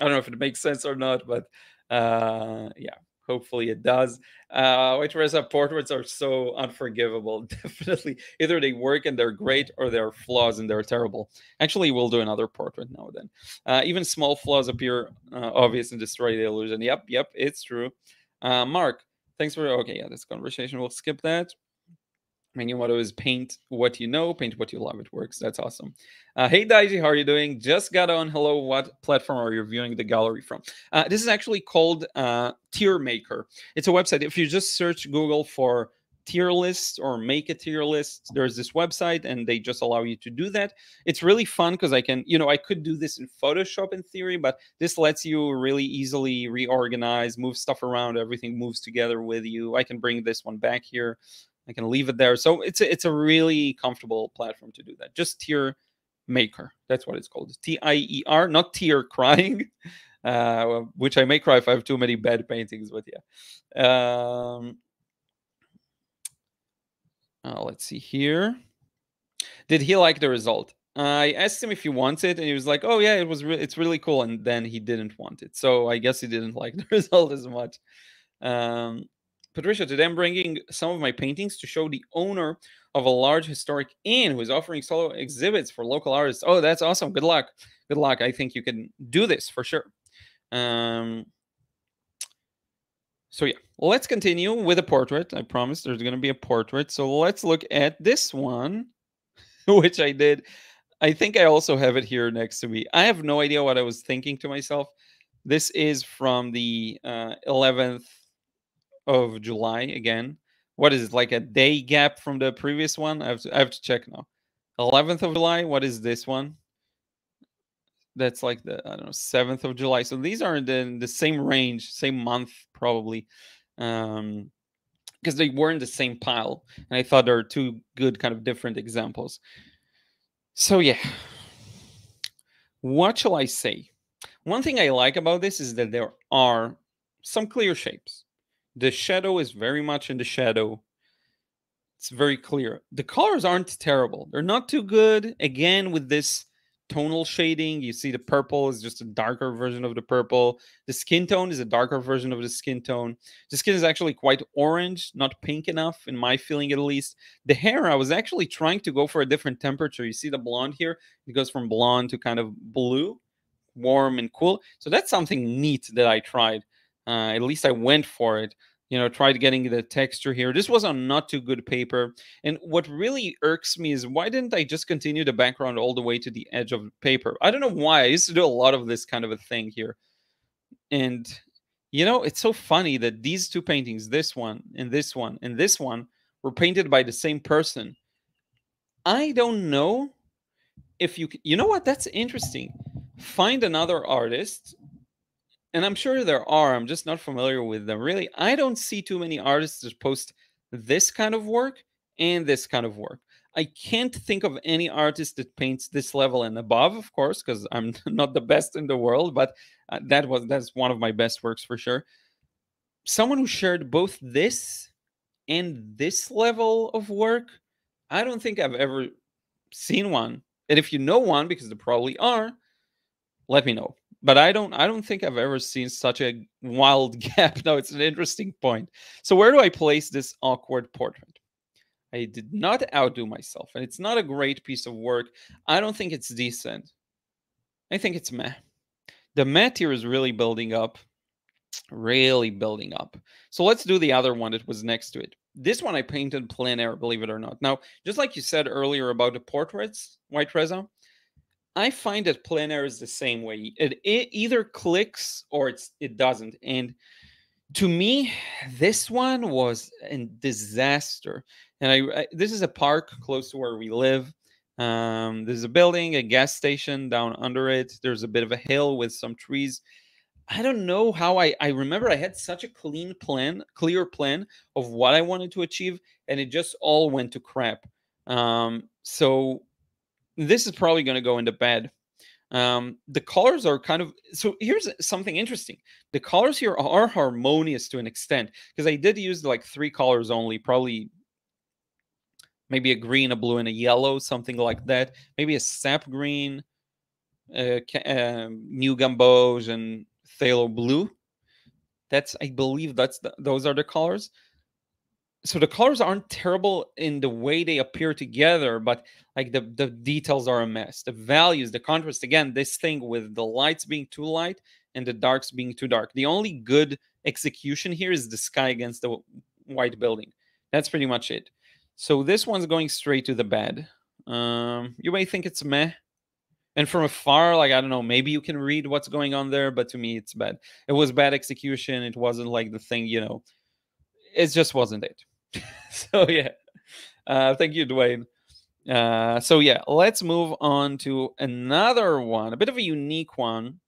I don't know if it makes sense or not, but uh, yeah, hopefully it does. Uh, which Reza portraits are so unforgivable. (laughs) Definitely, either they work and they're great, or they're flaws and they're terrible. Actually, we'll do another portrait now. Then, uh, even small flaws appear uh, obvious and destroy the illusion. Yep, yep, it's true. Uh, Mark, thanks for okay. Yeah, this conversation. We'll skip that. Menu motto is paint what you know, paint what you love. It works. That's awesome. Uh, hey, Daiji, how are you doing? Just got on. Hello, what platform are you viewing the gallery from? Uh, this is actually called uh, Tier Maker. It's a website. If you just search Google for tier list or make a tier list there's this website and they just allow you to do that. It's really fun because i can you know i could do this in photoshop in theory but this lets you really easily reorganize move stuff around everything moves together with you. I can bring this one back here. I can leave it there. So it's a, it's a really comfortable platform to do that. Just tier maker. That's what it's called. T-i-e-r not tier (laughs) crying uh, which i may cry if i have too many bad paintings but yeah. Um, uh, let's see here. Did he like the result? I asked him if he wants it, and he was like, "Oh yeah, it was. Re- it's really cool." And then he didn't want it, so I guess he didn't like (laughs) the result as much. Um, Patricia, today I'm bringing some of my paintings to show the owner of a large historic inn who is offering solo exhibits for local artists. Oh, that's awesome! Good luck. Good luck. I think you can do this for sure. Um, so yeah, let's continue with a portrait. I promise there's going to be a portrait. So let's look at this one, (laughs) which I did. I think I also have it here next to me. I have no idea what I was thinking to myself. This is from the uh, 11th of July again. What is it, like a day gap from the previous one? I have to, I have to check now. 11th of July. What is this one? that's like the I don't know seventh of July. So these are in the, the same range, same month probably, um, because they were in the same pile, and I thought there are two good kind of different examples. So yeah, what shall I say? One thing I like about this is that there are some clear shapes. The shadow is very much in the shadow. It's very clear. The colors aren't terrible. They're not too good. Again, with this tonal shading. You see the purple is just a darker version of the purple. The skin tone is a darker version of the skin tone. The skin is actually quite orange, not pink enough, in my feeling at least. The hair, I was actually trying to go for a different temperature. You see the blonde here? It goes from blonde to kind of blue, warm and cool. So that's something neat that I tried. Uh, at least I went for it you know tried getting the texture here. This was on not too good paper. And what really irks me is why didn't i just continue the background all the way to the edge of paper? I don't know why. I used to do a lot of this kind of a thing here. And you know it's so funny that these two paintings this one and this one and this one were painted by the same person. I don't know if you you know what? That's interesting. Find another artist and I'm sure there are. I'm just not familiar with them. Really, I don't see too many artists that post this kind of work and this kind of work. I can't think of any artist that paints this level and above, of course, because I'm (laughs) not the best in the world, but uh, that was that's one of my best works for sure. Someone who shared both this and this level of work, I don't think I've ever seen one. And if you know one, because there probably are, let me know but I don't I don't think I've ever seen such a wild (laughs) gap. No, it's an interesting point. So where do I place this awkward portrait? I did not outdo myself, and it's not a great piece of work. I don't think it's decent. I think it's meh. The meh here is really building up, really building up. So let's do the other one that was next to it. This one I painted plein air, believe it or not. Now, just like you said earlier about the portraits, White Reza, I find that plein air is the same way. It, it either clicks or it's it doesn't. And to me, this one was a disaster. And I, I this is a park close to where we live. Um, there's a building, a gas station down under it. There's a bit of a hill with some trees. I don't know how I I remember I had such a clean plan, clear plan of what I wanted to achieve, and it just all went to crap. Um, so this is probably going to go into bed. Um, the colors are kind of so. Here's something interesting: the colors here are harmonious to an extent because I did use like three colors only, probably maybe a green, a blue, and a yellow, something like that. Maybe a sap green, uh, uh, new gamboge, and phthalo blue. That's I believe that's the, those are the colors so the colors aren't terrible in the way they appear together but like the the details are a mess. The values the contrast again this thing with the lights being too light and the darks being too dark. The only good execution here is the sky against the white building. That's pretty much it. So this one's going straight to the bed. Um you may think it's meh. And from afar like i don't know maybe you can read what's going on there but to me it's bad. It was bad execution. It wasn't like the thing you know. It just wasn't it (laughs) so yeah, uh, thank you, Dwayne. Uh, so yeah, let's move on to another one, a bit of a unique one.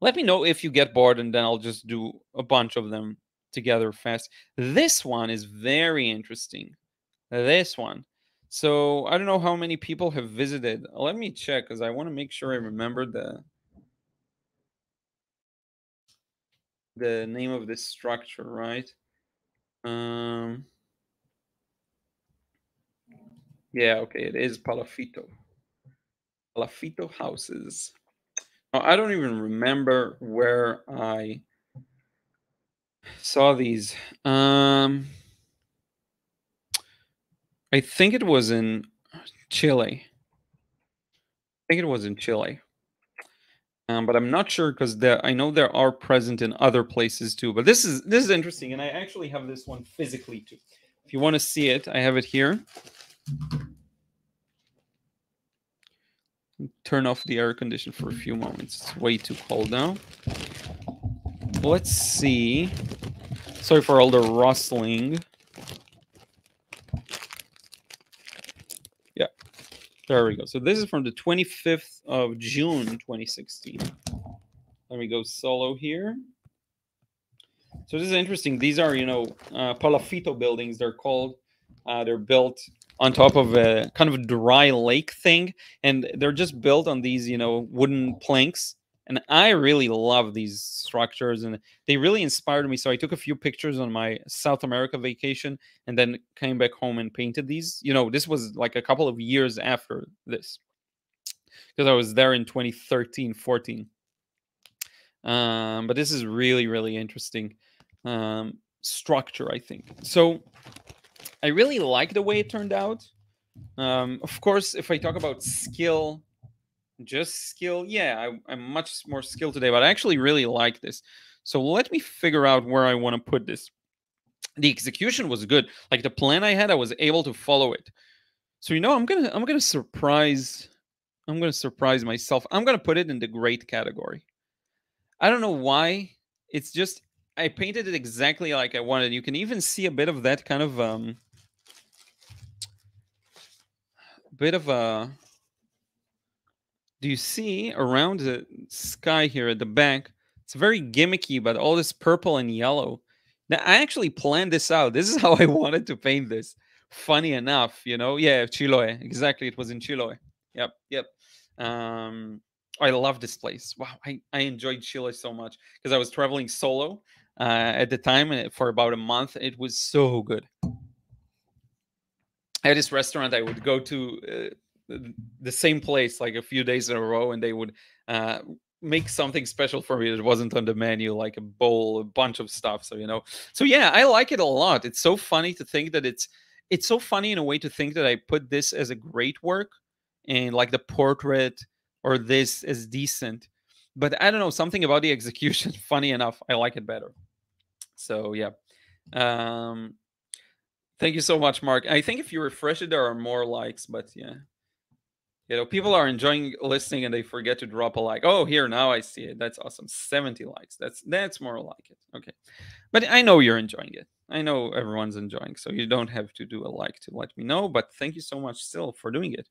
Let me know if you get bored, and then I'll just do a bunch of them together fast. This one is very interesting. This one. So I don't know how many people have visited. Let me check because I want to make sure I remember the the name of this structure, right? Um, yeah, okay, it is Palafito. Palafito houses. Now, I don't even remember where I saw these. Um, I think it was in Chile. I think it was in Chile. Um, but I'm not sure because I know there are present in other places too. But this is this is interesting, and I actually have this one physically too. If you want to see it, I have it here. Turn off the air condition for a few moments. It's way too cold now. Let's see. Sorry for all the rustling. Yeah, there we go. So this is from the 25th of June, 2016. Let me go solo here. So this is interesting. These are, you know, uh, palafito buildings. They're called. Uh, they're built on top of a kind of dry lake thing and they're just built on these you know wooden planks and i really love these structures and they really inspired me so i took a few pictures on my south america vacation and then came back home and painted these. You know this was like a couple of years after this because i was there in 2013 14 um, but this is really really interesting um, structure i think. So I really like the way it turned out. Um, of course, if I talk about skill, just skill, yeah, I, am much more skilled today, but I actually really like this. So let me figure out where I want to put this. The execution was good. Like the plan I had, I was able to follow it. So you know, I'm gonna I'm gonna surprise I'm gonna surprise myself. I'm gonna put it in the great category. I don't know why. It's just I painted it exactly like I wanted. You can even see a bit of that kind of um bit of a do you see around the sky here at the back? It's very gimmicky but all this purple and yellow. Now i actually planned this out. This is (laughs) how i wanted to paint this funny enough you know? Yeah chiloe exactly. It was in chiloe yep yep. Um i love this place. Wow i, I enjoyed chile so much because i was traveling solo uh, at the time for about a month it was so good At this restaurant I would go to uh, the same place like a few days in a row, and they would uh, make something special for me that wasn't on the menu, like a bowl, a bunch of stuff. So you know, so yeah, I like it a lot. It's so funny to think that it's it's so funny in a way to think that I put this as a great work and like the portrait or this is decent. But I don't know, something about the (laughs) execution, funny enough, I like it better. So yeah. Um thank you so much, Mark. I think if you refresh it, there are more likes, but yeah. You know, people are enjoying listening and they forget to drop a like. Oh, here now I see it. That's awesome. 70 likes. That's that's more like it. Okay. But I know you're enjoying it. I know everyone's enjoying, so you don't have to do a like to let me know. But thank you so much still for doing it.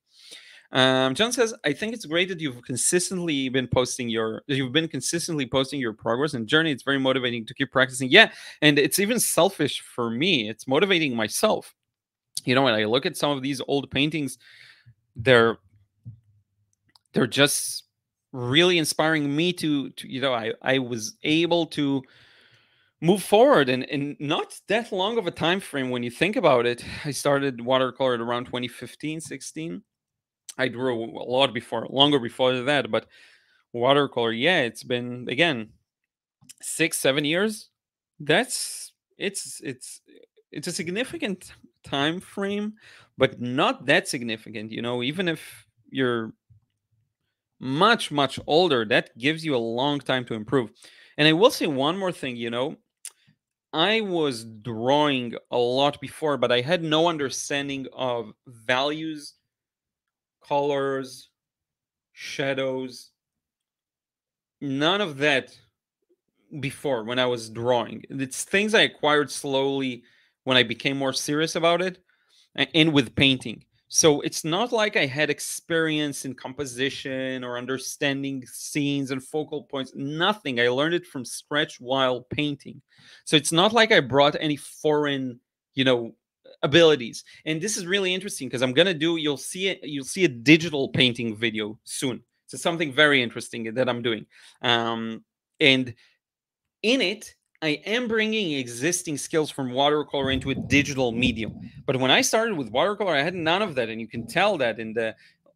Um, John says, I think it's great that you've consistently been posting your, you've been consistently posting your progress and journey. It's very motivating to keep practicing. Yeah, and it's even selfish for me. It's motivating myself. You know, when I look at some of these old paintings, they're they're just really inspiring me to, to you know, I I was able to move forward and in not that long of a time frame when you think about it i started watercolor at around 2015 16 I drew a lot before, longer before that, but watercolor, yeah, it's been again six, seven years. That's it's it's it's a significant time frame, but not that significant. You know, even if you're much much older, that gives you a long time to improve. And I will say one more thing. You know, I was drawing a lot before, but I had no understanding of values colors, shadows, none of that before when I was drawing. It's things I acquired slowly when I became more serious about it and with painting. So it's not like I had experience in composition or understanding scenes and focal points. Nothing. I learned it from scratch while painting. So it's not like I brought any foreign, you know, abilities. And this is really interesting because I'm gonna do. You'll see it. You'll see a digital painting video soon. So something very interesting that I'm doing. Um, and in it, I am bringing existing skills from watercolor into a digital medium. But when I started with watercolor, I had none of that, and you can tell that in the,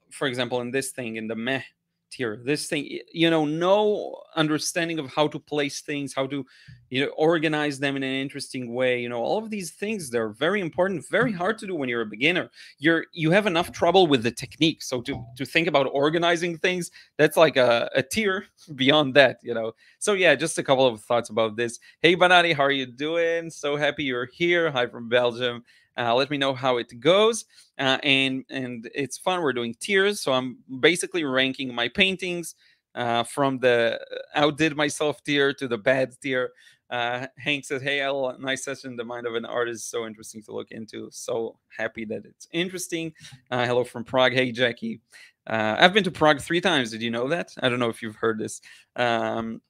for example, in this thing in the meh tier this thing you know no understanding of how to place things how to you know organize them in an interesting way you know all of these things they're very important very mm-hmm. hard to do when you're a beginner. You're you have enough trouble with the technique so to to think about organizing things that's like a, a tier (laughs) beyond that you know. So yeah just a couple of thoughts about this. Hey banani how are you doing? So happy you're here. Hi from belgium uh, let me know how it goes. Uh, and and it's fun. We're doing tiers, so I'm basically ranking my paintings uh, from the outdid myself tier to the bad tier. Uh, Hank says, "Hey, L, nice session. The mind of an artist so interesting to look into. So happy that it's interesting. Uh, hello from Prague. Hey, Jackie. Uh, I've been to Prague three times. Did you know that? I don't know if you've heard this. Um,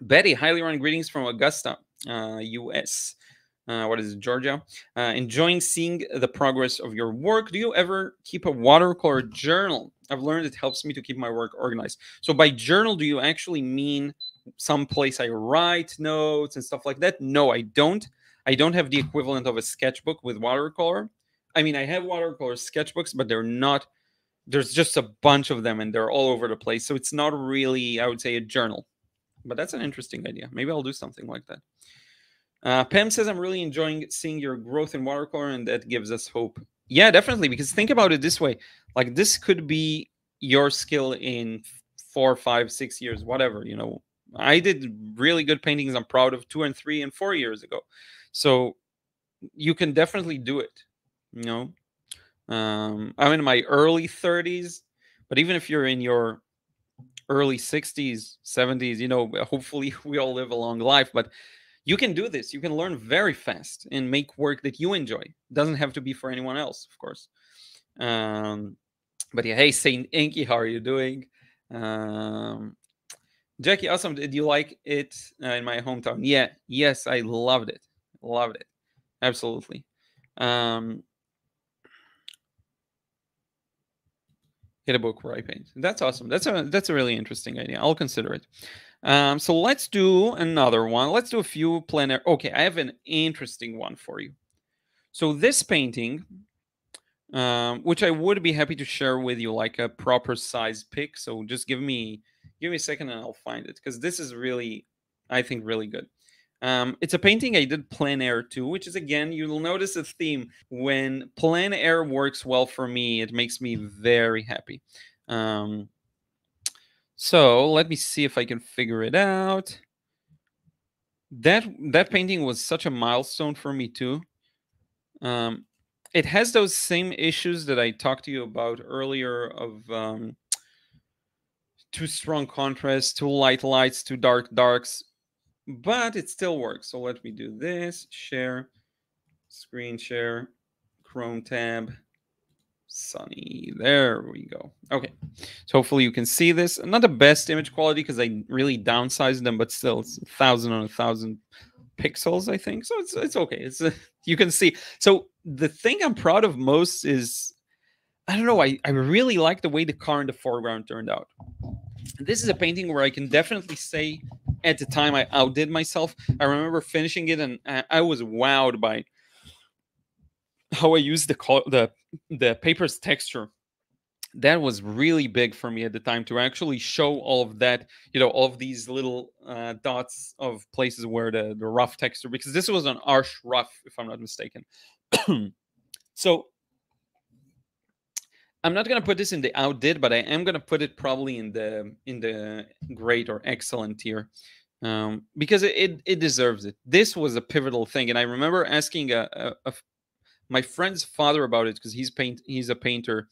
Betty, highly run greetings from Augusta, U.S uh, what is it, Georgia? Uh, enjoying seeing the progress of your work. Do you ever keep a watercolor journal? I've learned it helps me to keep my work organized. So by journal, do you actually mean some place I write notes and stuff like that? No, I don't. I don't have the equivalent of a sketchbook with watercolor. I mean, I have watercolor sketchbooks, but they're not. There's just a bunch of them, and they're all over the place. So it's not really, I would say, a journal. But that's an interesting idea. Maybe I'll do something like that. Uh, Pam says, I'm really enjoying seeing your growth in watercolor, and that gives us hope. Yeah, definitely. Because think about it this way like, this could be your skill in four, five, six years, whatever. You know, I did really good paintings I'm proud of two and three and four years ago. So you can definitely do it. You know, um, I'm in my early 30s, but even if you're in your early 60s, 70s, you know, hopefully (laughs) we all live a long life, but you can do this. You can learn very fast and make work that you enjoy. Doesn't have to be for anyone else, of course. Um, but yeah, hey Saint Inky, how are you doing? Um, Jackie, awesome. Did you like it uh, in my hometown? Yeah, yes, I loved it. Loved it. Absolutely. Um, hit a book where I paint. That's awesome. That's a that's a really interesting idea. I'll consider it. Um, so let's do another one. Let's do a few plein air. Okay, I have an interesting one for you. So this painting, um, which I would be happy to share with you, like a proper size pic. So just give me Give me a second and I'll find it because this is really, I think, really good. Um, it's a painting I did plein air too, which is again, you'll notice a theme. When plein air works well for me, it makes me very happy. Um, so let me see if I can figure it out. That that painting was such a milestone for me too. Um, it has those same issues that I talked to you about earlier of um, too strong contrast, too light lights, too dark darks, but it still works. So let me do this, share, screen share, Chrome tab, sunny. There we go. Okay, so hopefully you can see this. Not the best image quality because I really downsized them, but still it's a thousand on a thousand pixels, I think. So it's it's okay. It's (laughs) you can see. So the thing I'm proud of most is I don't know. I, I really like the way the car in the foreground turned out. This is a painting where I can definitely say at the time I outdid myself. I remember finishing it and I, was wowed by how I use the the the paper's texture. That was really big for me at the time to actually show all of that, you know, all of these little uh, dots of places where the, the rough texture, because this was an Arches rough, if I'm not mistaken. (clears throat) so I'm not gonna put this in the outdid, but I am gonna put it probably in the in the great or excellent tier um, because it, it, it deserves it. This was a pivotal thing, and I remember asking a, a, a my friend's father about it because he's paint he's a painter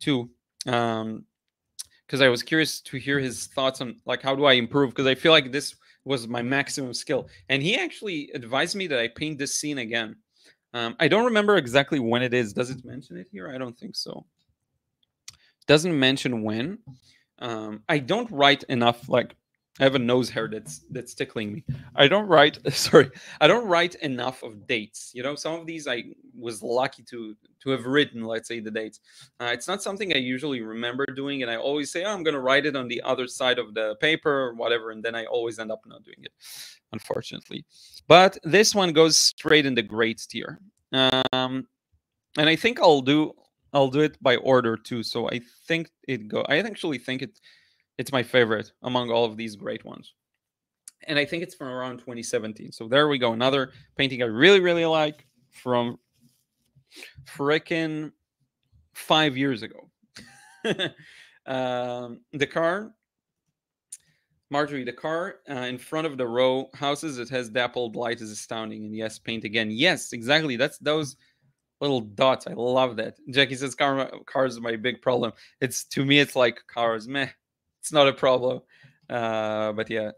too. Um, because I was curious to hear his thoughts on like how do I improve because I feel like this was my maximum skill, and he actually advised me that I paint this scene again. Um, I don't remember exactly when it is. Does it mention it here? I don't think so doesn't mention when. Um, I don't write enough. Like I have a nose hair that's that's tickling me. I don't write. (laughs) Sorry, I don't write enough of dates. You know, some of these I was lucky to to have written. Let's say the dates. Uh, it's not something I usually remember doing, and I always say, oh, I'm going to write it on the other side of the paper or whatever, and then I always end up not doing it, unfortunately. But this one goes straight in the great tier. Um, and I think I'll do I'll do it by order too. So I think it go. I actually think it it's my favorite among all of these great ones. And I think it's from around 2017. So there we go. Another painting I really, really like from frickin' five years ago. (laughs) um, the car, Marjorie, the car uh, in front of the row houses, it has dappled light is astounding. And yes, paint again. Yes, exactly. That's those little dots. I love that. Jackie says car cars are my big problem. It's to me, it's like cars, meh. It's not a problem. Uh, but yeah,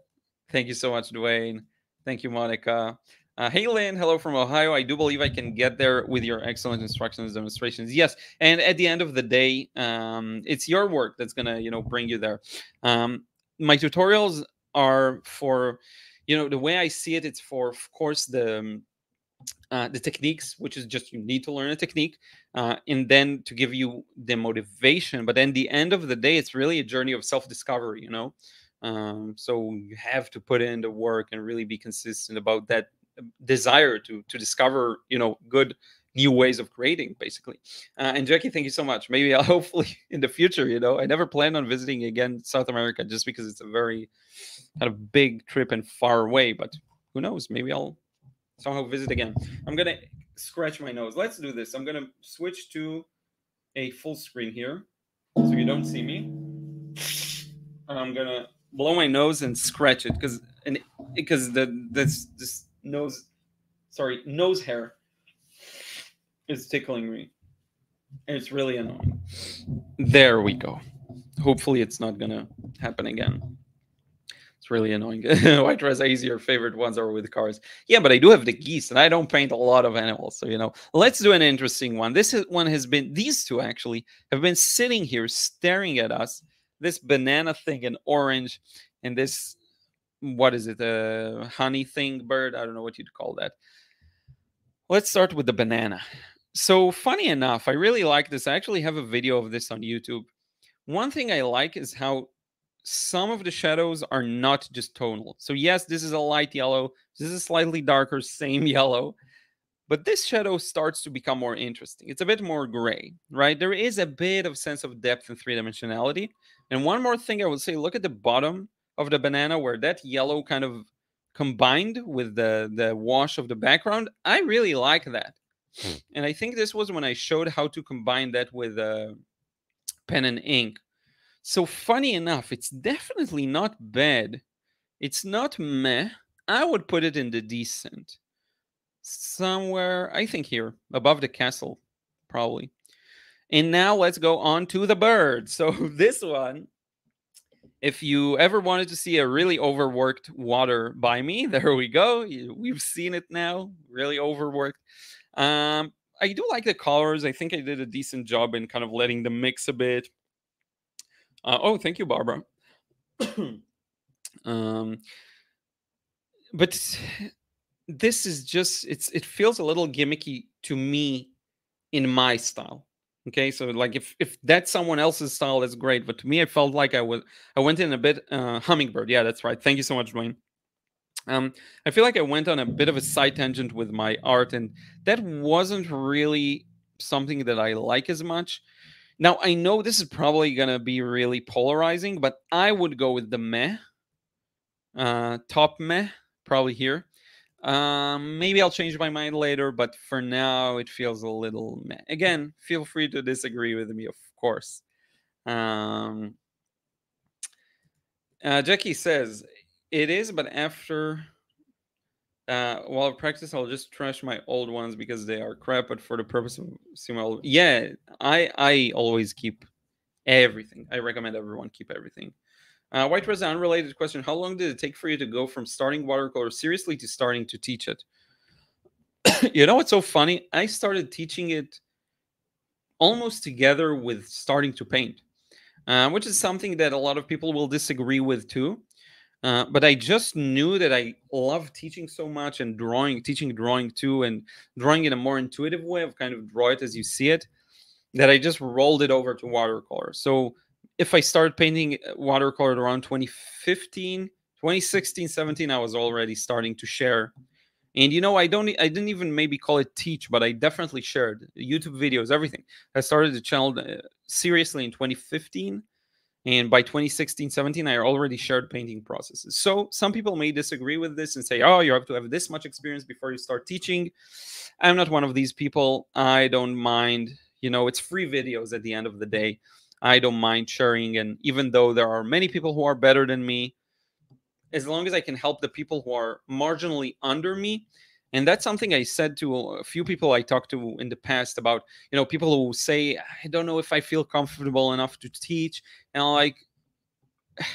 thank you so much, Dwayne. Thank you, Monica. Uh, hey, Lynn, hello from Ohio. I do believe I can get there with your excellent instructions demonstrations. Yes, and at the end of the day, um, it's your work that's gonna, you know, bring you there. Um, my tutorials are for, you know, the way I see it, it's for, of course, the um, uh, the techniques, which is just you need to learn a technique, uh, and then to give you the motivation. But then the end of the day, it's really a journey of self-discovery. You know, um, so you have to put in the work and really be consistent about that uh, desire to to discover, you know, good new ways of creating, basically. Uh, and Jackie, thank you so much. Maybe (laughs) I'll hopefully in the future, you know, I never plan on visiting again South America just because it's a very kind of big trip and far away. But who knows? Maybe I'll somehow visit again. I'm gonna scratch my nose. Let's do this. I'm gonna switch to a full screen here so you don't see me. And I'm gonna blow my nose and scratch it because and because the this this nose sorry nose hair is tickling me. And it's really annoying. There we go. Hopefully it's not gonna happen again. It's really annoying. White dress easier favorite ones are with cars. Yeah, but I do have the geese, and I don't paint a lot of animals. So you know, let's do an interesting one. This one has been these two actually have been sitting here staring at us. This banana thing in orange, and this what is it? A honey thing bird? I don't know what you'd call that. Let's start with the banana. So funny enough, I really like this. I actually have a video of this on YouTube. One thing I like is how some of the shadows are not just tonal. So yes, this is a light yellow. This is a slightly darker, same (laughs) yellow. But this shadow starts to become more interesting. It's a bit more gray, right? There is a bit of sense of depth and three dimensionality. And one more thing I would say, look at the bottom of the banana where that yellow kind of combined with the, the wash of the background. I really like that. Hmm. And I think this was when I showed how to combine that with uh, pen and ink. So funny enough, it's definitely not bad. It's not meh. I would put it in the decent. Somewhere, I think here, above the castle, probably. And now let's go on to the bird. (laughs) So this one, if you ever wanted to see a really overworked water by me, (laughs) there we go. We've seen it now, really overworked. Um, I do like the colors. I think I did a decent job in kind of letting them mix a bit. Uh, oh, thank you, Barbara. (coughs) um, but this is just it's it feels a little gimmicky to me in my style. Okay, so like if if that's someone else's style, that's great. But to me, I felt like I was I went in a bit uh, hummingbird. Yeah, that's right. Thank you so much, Dwayne. Um, I feel like I went on a bit of a side tangent with my art, and that wasn't really something that I like as much. Now I know this is probably gonna be really polarizing, but I would go with the meh, uh, top meh, probably here. Um, maybe I'll change my mind later, but for now it feels a little meh. Again, feel free to disagree with me, of course. Um, uh, Jackie says it is, but after uh, while practice, I'll just trash my old ones because they are crap. But for the purpose of yeah, I I always keep everything. I recommend everyone keep everything. Uh, White Rose, unrelated question: How long did it take for you to go from starting watercolor seriously to starting to teach it? (coughs) you know what's so funny? I started teaching it almost together with starting to paint, uh, which is something that a lot of people will disagree with too. Uh, but I just knew that I love teaching so much and drawing, teaching drawing too, and drawing in a more intuitive way of kind of draw it as you see it, that I just rolled it over to watercolor. So if I started painting uh, watercolor around 2015, 2016, 17, I was already starting to share. And you know, I don't, I didn't even maybe call it teach, but I definitely shared YouTube videos, everything. I started the channel uh, seriously in 2015 and by 2016, 17, I already shared painting processes. So some people may disagree with this and say, oh, you have to have this much experience before you start teaching. I'm not one of these people. I don't mind, you know, it's free videos at the end of the day. I don't mind sharing. And even though there are many people who are better than me, as long as I can help the people who are marginally under me, and that's something i said to a few people i talked to in the past about you know people who say i don't know if i feel comfortable enough to teach. And like (sighs)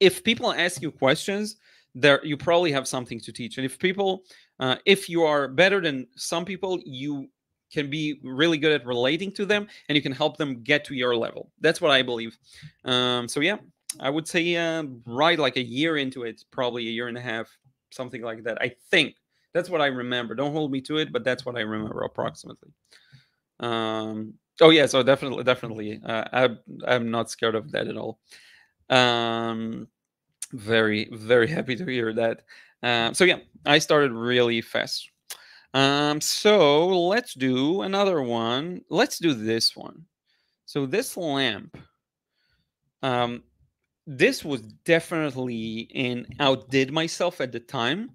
if people ask you questions there you probably have something to teach. And if people uh, if you are better than some people you can be really good at relating to them and you can help them get to your level. That's what i believe. Um, so yeah i would say uh, right like a year into it probably a year and a half something like that i think that's what I remember. Don't hold me to it, but that's what I remember approximately. Um, oh yeah, so definitely, definitely, uh, I, I'm not scared of that at all. Um, very, very happy to hear that. Um, so yeah, I started really fast. Um, so let's do another one. Let's do this one. So this lamp, um, this was definitely in outdid myself at the time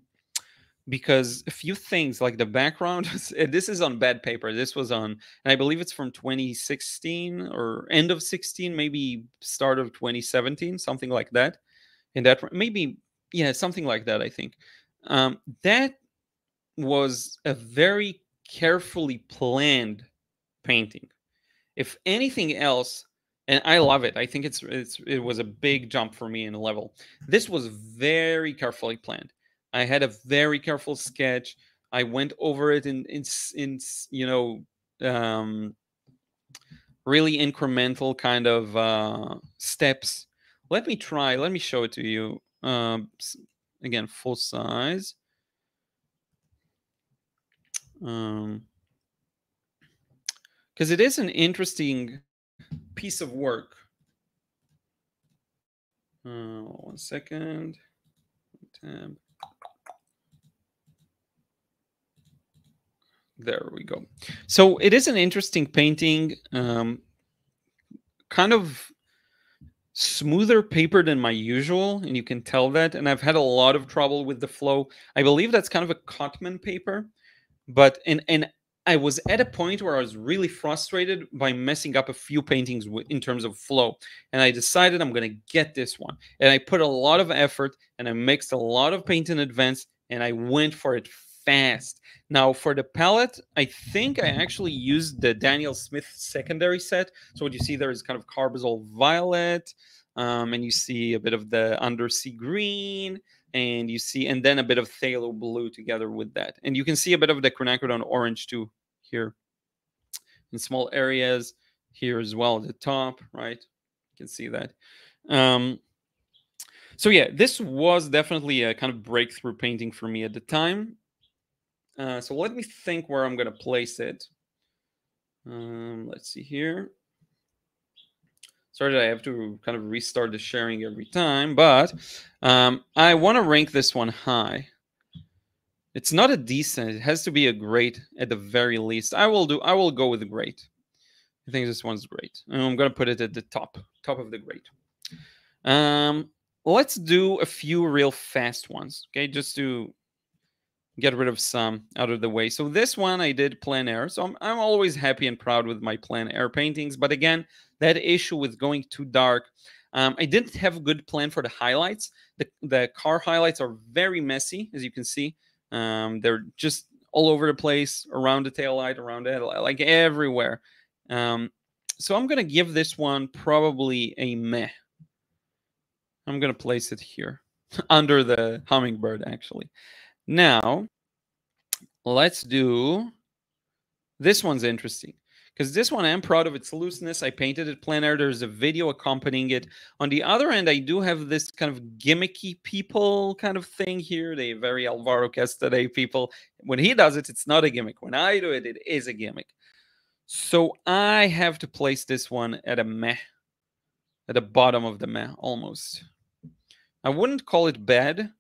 because a few things like the background (laughs) this is on bad paper this was on and i believe it's from 2016 or end of 16 maybe start of 2017 something like that and that maybe yeah something like that i think um, that was a very carefully planned painting if anything else and I love it. I think it's it's it was a big jump for me in level. This was very carefully planned. I had a very careful sketch. I went over it in in, in you know um, really incremental kind of uh, steps. Let me try. Let me show it to you. Um, again, full size. Um, because it is an interesting piece of work. Uh, one second. Tab. There we go. So it is an interesting painting, um, kind of smoother paper than my usual, and you can tell that. And I've had a lot of trouble with the flow. I believe that's kind of a Cotman paper, but and and I was at a point where I was really frustrated by messing up a few paintings in terms of flow. And I decided I'm going to get this one. And I put a lot of effort and I mixed a lot of paint in advance and I went for it fast. Now, for the palette, I think I actually used the Daniel Smith secondary set. So what you see there is kind of Carbazole Violet, um, and you see a bit of the Undersea Green, and you see, and then a bit of Phthalo Blue together with that. And you can see a bit of the Quinacridone Orange too here in small areas here as well at the top, right? You can see that. Um, so yeah, this was definitely a kind of breakthrough painting for me at the time. Uh, so let me think where I'm going to place it. Um, let's see here. Sorry that I have to kind of restart the sharing every time, but um, I want to rank this one high. It's not a decent. It has to be a great at the very least. I will do. I will go with great. I think this one's great. And I'm gonna put it at the top, top of the great. Um, let's do a few real fast ones. Okay, just to get rid of some out of the way. So this one I did plein air. So I'm, I'm always happy and proud with my plein air paintings. But again, that issue with going too dark. Um, I didn't have a good plan for the highlights. The, the car highlights are very messy, as you can see. Um, they're just all over the place, around the tail light, around headlight, like everywhere. Um, so I'm gonna give this one probably a meh. I'm gonna place it here (laughs) under the hummingbird actually. Now let's do this one's interesting because this one I'm proud of its looseness. I painted it plein air. There's a video accompanying it. On the other end, I do have this kind of gimmicky people kind of thing here. They very Alvaro Castagnet people. When he does it, it's not a gimmick. When I do it, it is a gimmick. So I have to place this one at a meh, at the bottom of the meh almost. I wouldn't call it bad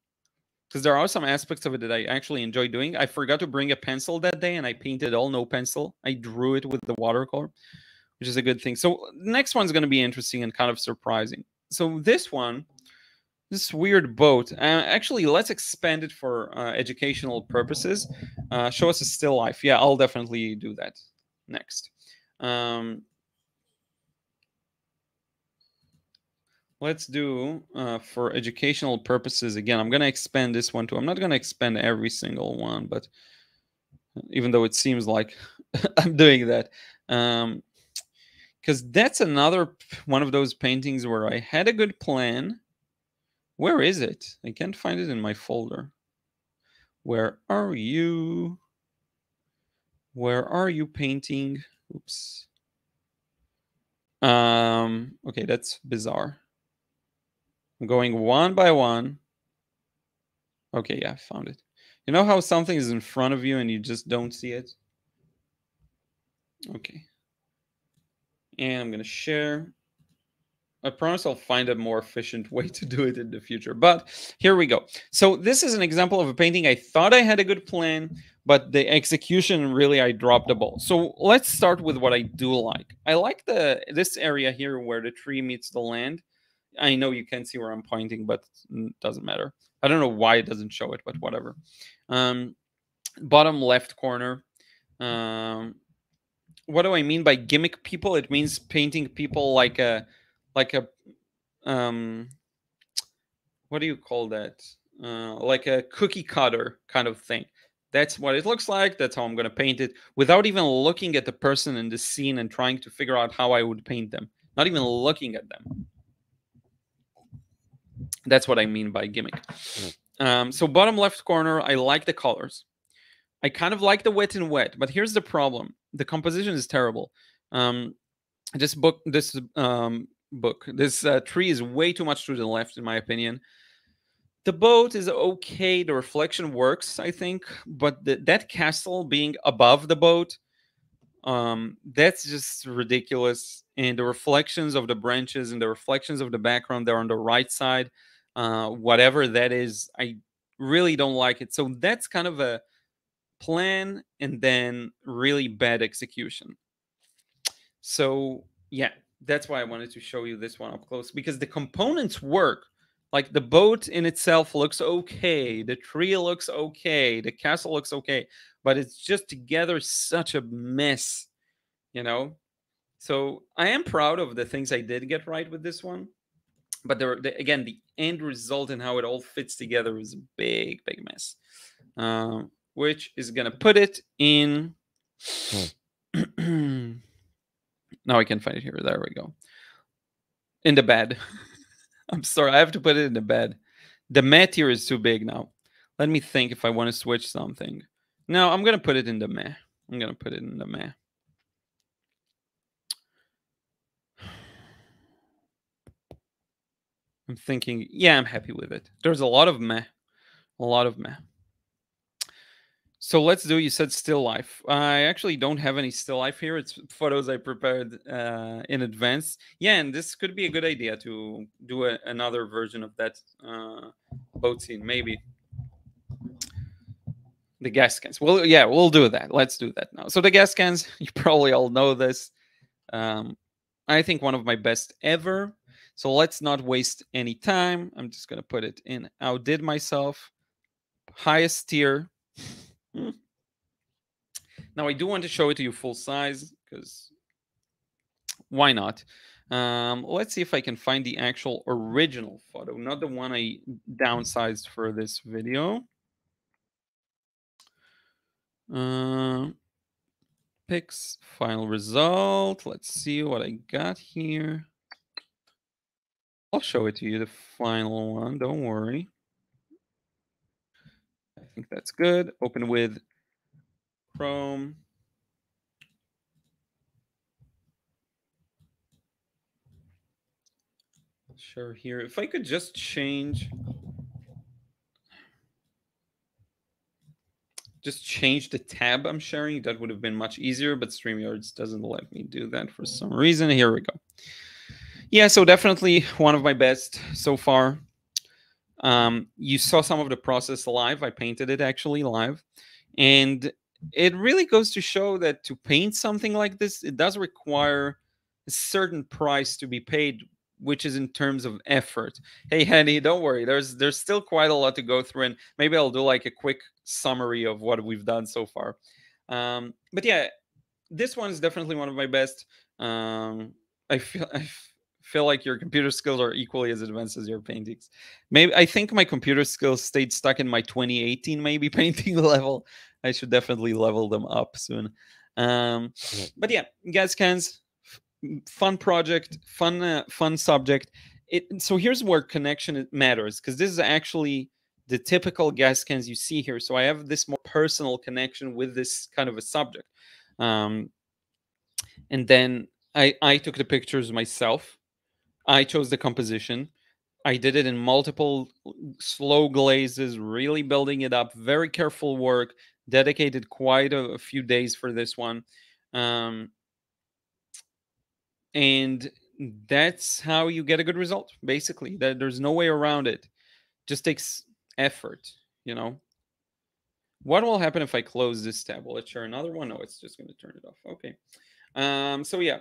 because there are some aspects of it that I actually enjoy doing. I forgot to bring a pencil that day and I painted all no pencil. I drew it with the watercolor, which is a good thing. So next one's going to be interesting and kind of surprising. So this one, this weird boat, uh, actually, let's expand it for uh, educational purposes. Uh, show us a still life. Yeah, I'll definitely do that next. Um, let's do uh, for educational purposes again i'm going to expand this one too. I'm not going to expand every single one but even though it seems like (laughs) i'm doing that um because that's another one of those paintings where i had a good plan. Where is it? I can't find it in my folder. Where are you? Where are you painting? Oops. Um okay that's bizarre I'm going one by one. Okay, yeah, I found it. You know how something is in front of you and you just don't see it? Okay. And I'm going to share. I promise I'll find a more efficient way to do it in the future. But here we go. So this is an example of a painting. I thought I had a good plan, but the execution really I dropped the ball. So let's start with what I do like. I like the this area here where the tree meets the land. I know you can't see where I'm pointing, but it doesn't matter. I don't know why it doesn't show it, but whatever. Um, bottom left corner. Um, what do I mean by gimmick people? It means painting people like a, like a, um, what do you call that? Uh, like a cookie cutter kind of thing. That's what it looks like. That's how I'm going to paint it without even looking at the person in the scene and trying to figure out how I would paint them. Not even looking at them. That's what I mean by gimmick. Mm. Um, so bottom left corner, I like the colors. I kind of like the wet and wet, but here's the problem: the composition is terrible. Um, this book, this um, book, this uh, tree is way too much to the left, in my opinion. The boat is okay. The reflection works, I think, but the, that castle being above the boat, um, that's just ridiculous. And the reflections of the branches and the reflections of the background, they're on the right side uh, whatever that is. I really don't like it. So that's kind of a plan and then really bad execution. So yeah, that's why I wanted to show you this one up close because the components work. Like the boat in itself looks okay, the tree looks okay, the castle looks okay, but it's just together such a mess, you know. So I am proud of the things I did get right with this one, but there, the, again, the end result and how it all fits together is a big, big mess. Um, which is gonna put it in. (clears throat) Now I can find it here. There we go. In the bed. (laughs) I'm sorry, I have to put it in the bed. The mat here is too big now. Let me think if I want to switch something. No, I'm gonna put it in the meh. I'm gonna put it in the meh. I'm thinking, yeah, I'm happy with it. There's a lot of meh. A lot of meh. So let's do. You said still life. I actually don't have any still life here. It's photos I prepared uh, in advance. Yeah, and this could be a good idea to do a, another version of that uh, boat scene, maybe. The gas cans. Well, yeah, we'll do that. Let's do that now. So the gas cans, (laughs) you probably all know this. Um, I think one of my best ever. So let's not waste any time. I'm just gonna put it in. Outdid myself. Highest tier Hmm. Now I do want to show it to you full size because why not? Um, let's see if I can find the actual original photo, not the one I downsized for this video. Uh, pics, final result. Let's see what I got here. I'll show it to you, the final one. Don't worry. I think that's good. Open with Chrome. Sure here. If I could just change just change the tab I'm sharing, that would have been much easier, but StreamYards doesn't let me do that for some reason. Here we go. Yeah, so definitely one of my best so far. Um, you saw some of the process live. I painted it actually live. And it really goes to show that to paint something like this, it does require a certain price to be paid, which is in terms of effort. Hey, Henny, don't worry. There's there's still quite a lot to go through, and maybe I'll do like a quick summary of what we've done so far. Um, but yeah, this one is definitely one of my best. Um, I feel I feel like your computer skills are equally as advanced as your paintings. Maybe I think my computer skills stayed stuck in my 2018 maybe (laughs) painting level. I should definitely level them up soon. Um, but yeah, gas cans, fun project, fun uh, fun subject. It, so here's where connection matters because this is actually the typical gas cans you see here. So I have this more personal connection with this kind of a subject. Um, and then I, I took the pictures myself I chose the composition. I did it in multiple slow glazes, really building it up. Very careful work. Dedicated quite a, a few days for this one. Um, and that's how you get a good result, basically. That there's no way around it. Just takes effort, you know. What will happen if I close this tab? Will it share another one? No, it's just going to turn it off. Okay. Um, so yeah,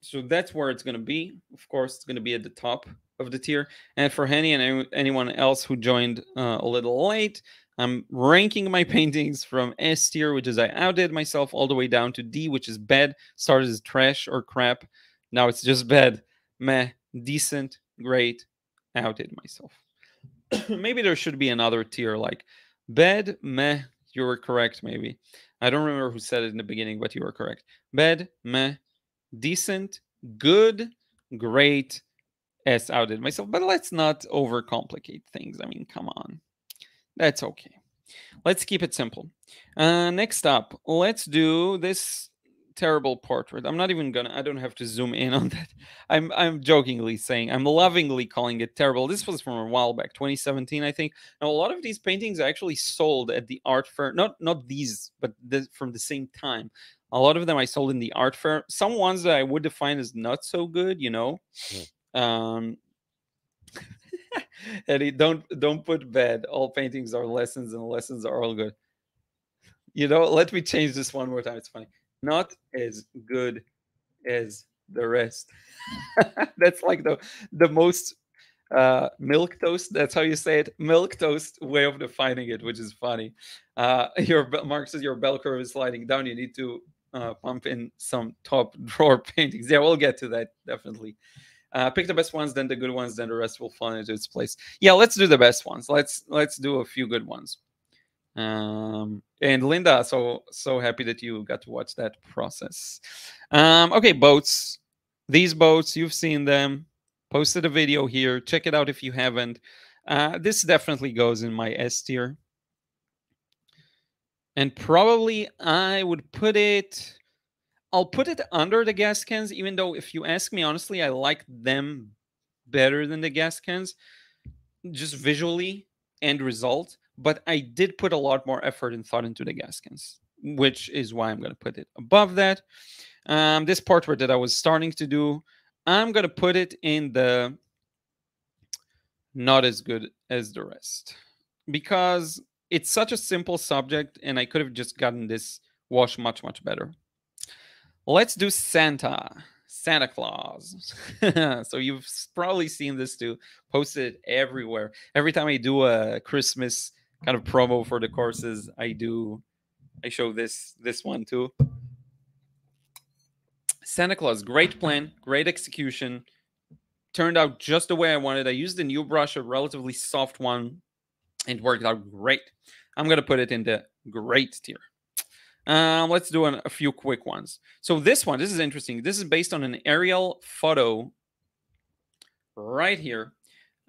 so that's where it's going to be. Of course, it's going to be at the top of the tier. And for Henny and anyone else who joined uh, a little late, I'm ranking my (laughs) paintings from S tier, which is I outdid myself, all the way down to D, which is bad. Started as trash or crap. Now it's just bad. Meh, decent, great, outdid myself. (clears throat) maybe there should be another tier like bad, meh, you were correct, maybe. I don't remember who said it in the beginning, but you were correct. Bad, meh, decent, good, great, as outdid myself. But let's not overcomplicate things. I mean, come on. That's okay. Let's keep it simple. Uh, next up, let's do this terrible portrait. I'm not even gonna. I don't have to zoom in (laughs) on that. I'm I'm jokingly saying. I'm lovingly calling it terrible. This was from a while back, 2017, I think. Now a lot of these paintings are actually sold at the art fair. Not not these, but the, from the same time. A lot of them I sold in the art fair. Some ones that I would define as not so good, you know. Mm. Um, (laughs) Eddie, don't don't put bad. All paintings are lessons, and lessons are all good. You know, let me change this one more time. It's funny. Not as good as the rest. (laughs) That's like the the most uh, milk toast. That's how you say it. Milk toast way of defining it, which is funny. Uh, (laughs) your Mark says your bell curve is sliding down. You need to uh, pump in some top (laughs) drawer paintings. Yeah, we'll get to that definitely. Uh, pick the best ones, then the good ones, then the rest will fall into its place. Yeah, let's do the best ones. Let's let's do a few good ones. Um, and Linda, so so happy that you got to watch that process. Um, okay, boats. These boats, you've seen them. Posted a video here. Check it out if you haven't. Uh, this definitely goes in my S tier. And probably I would put it I'll put it under the gas cans, even though if you ask me honestly, I like them better than the gas cans, just visually and result. But I did put a lot more effort and thought into the gas cans, which is why I'm going to put it above that. Um, this portrait that I was starting to do, I'm going to put it in the not as good as the rest because it's such a simple subject and I could have just gotten this wash much, much better. Let's do Santa. Santa Claus. (laughs) so you've probably seen this too, posted everywhere. Every time I do a Christmas kind of promo for the courses, I do I show this this one too. Santa Claus, great plan, great execution. Turned out just the way I wanted. I used a new brush, a relatively soft one. It worked out great. I'm gonna put it in the great tier. Um, let's do an, a few quick ones. So this one, this is interesting. This is based on an aerial photo right here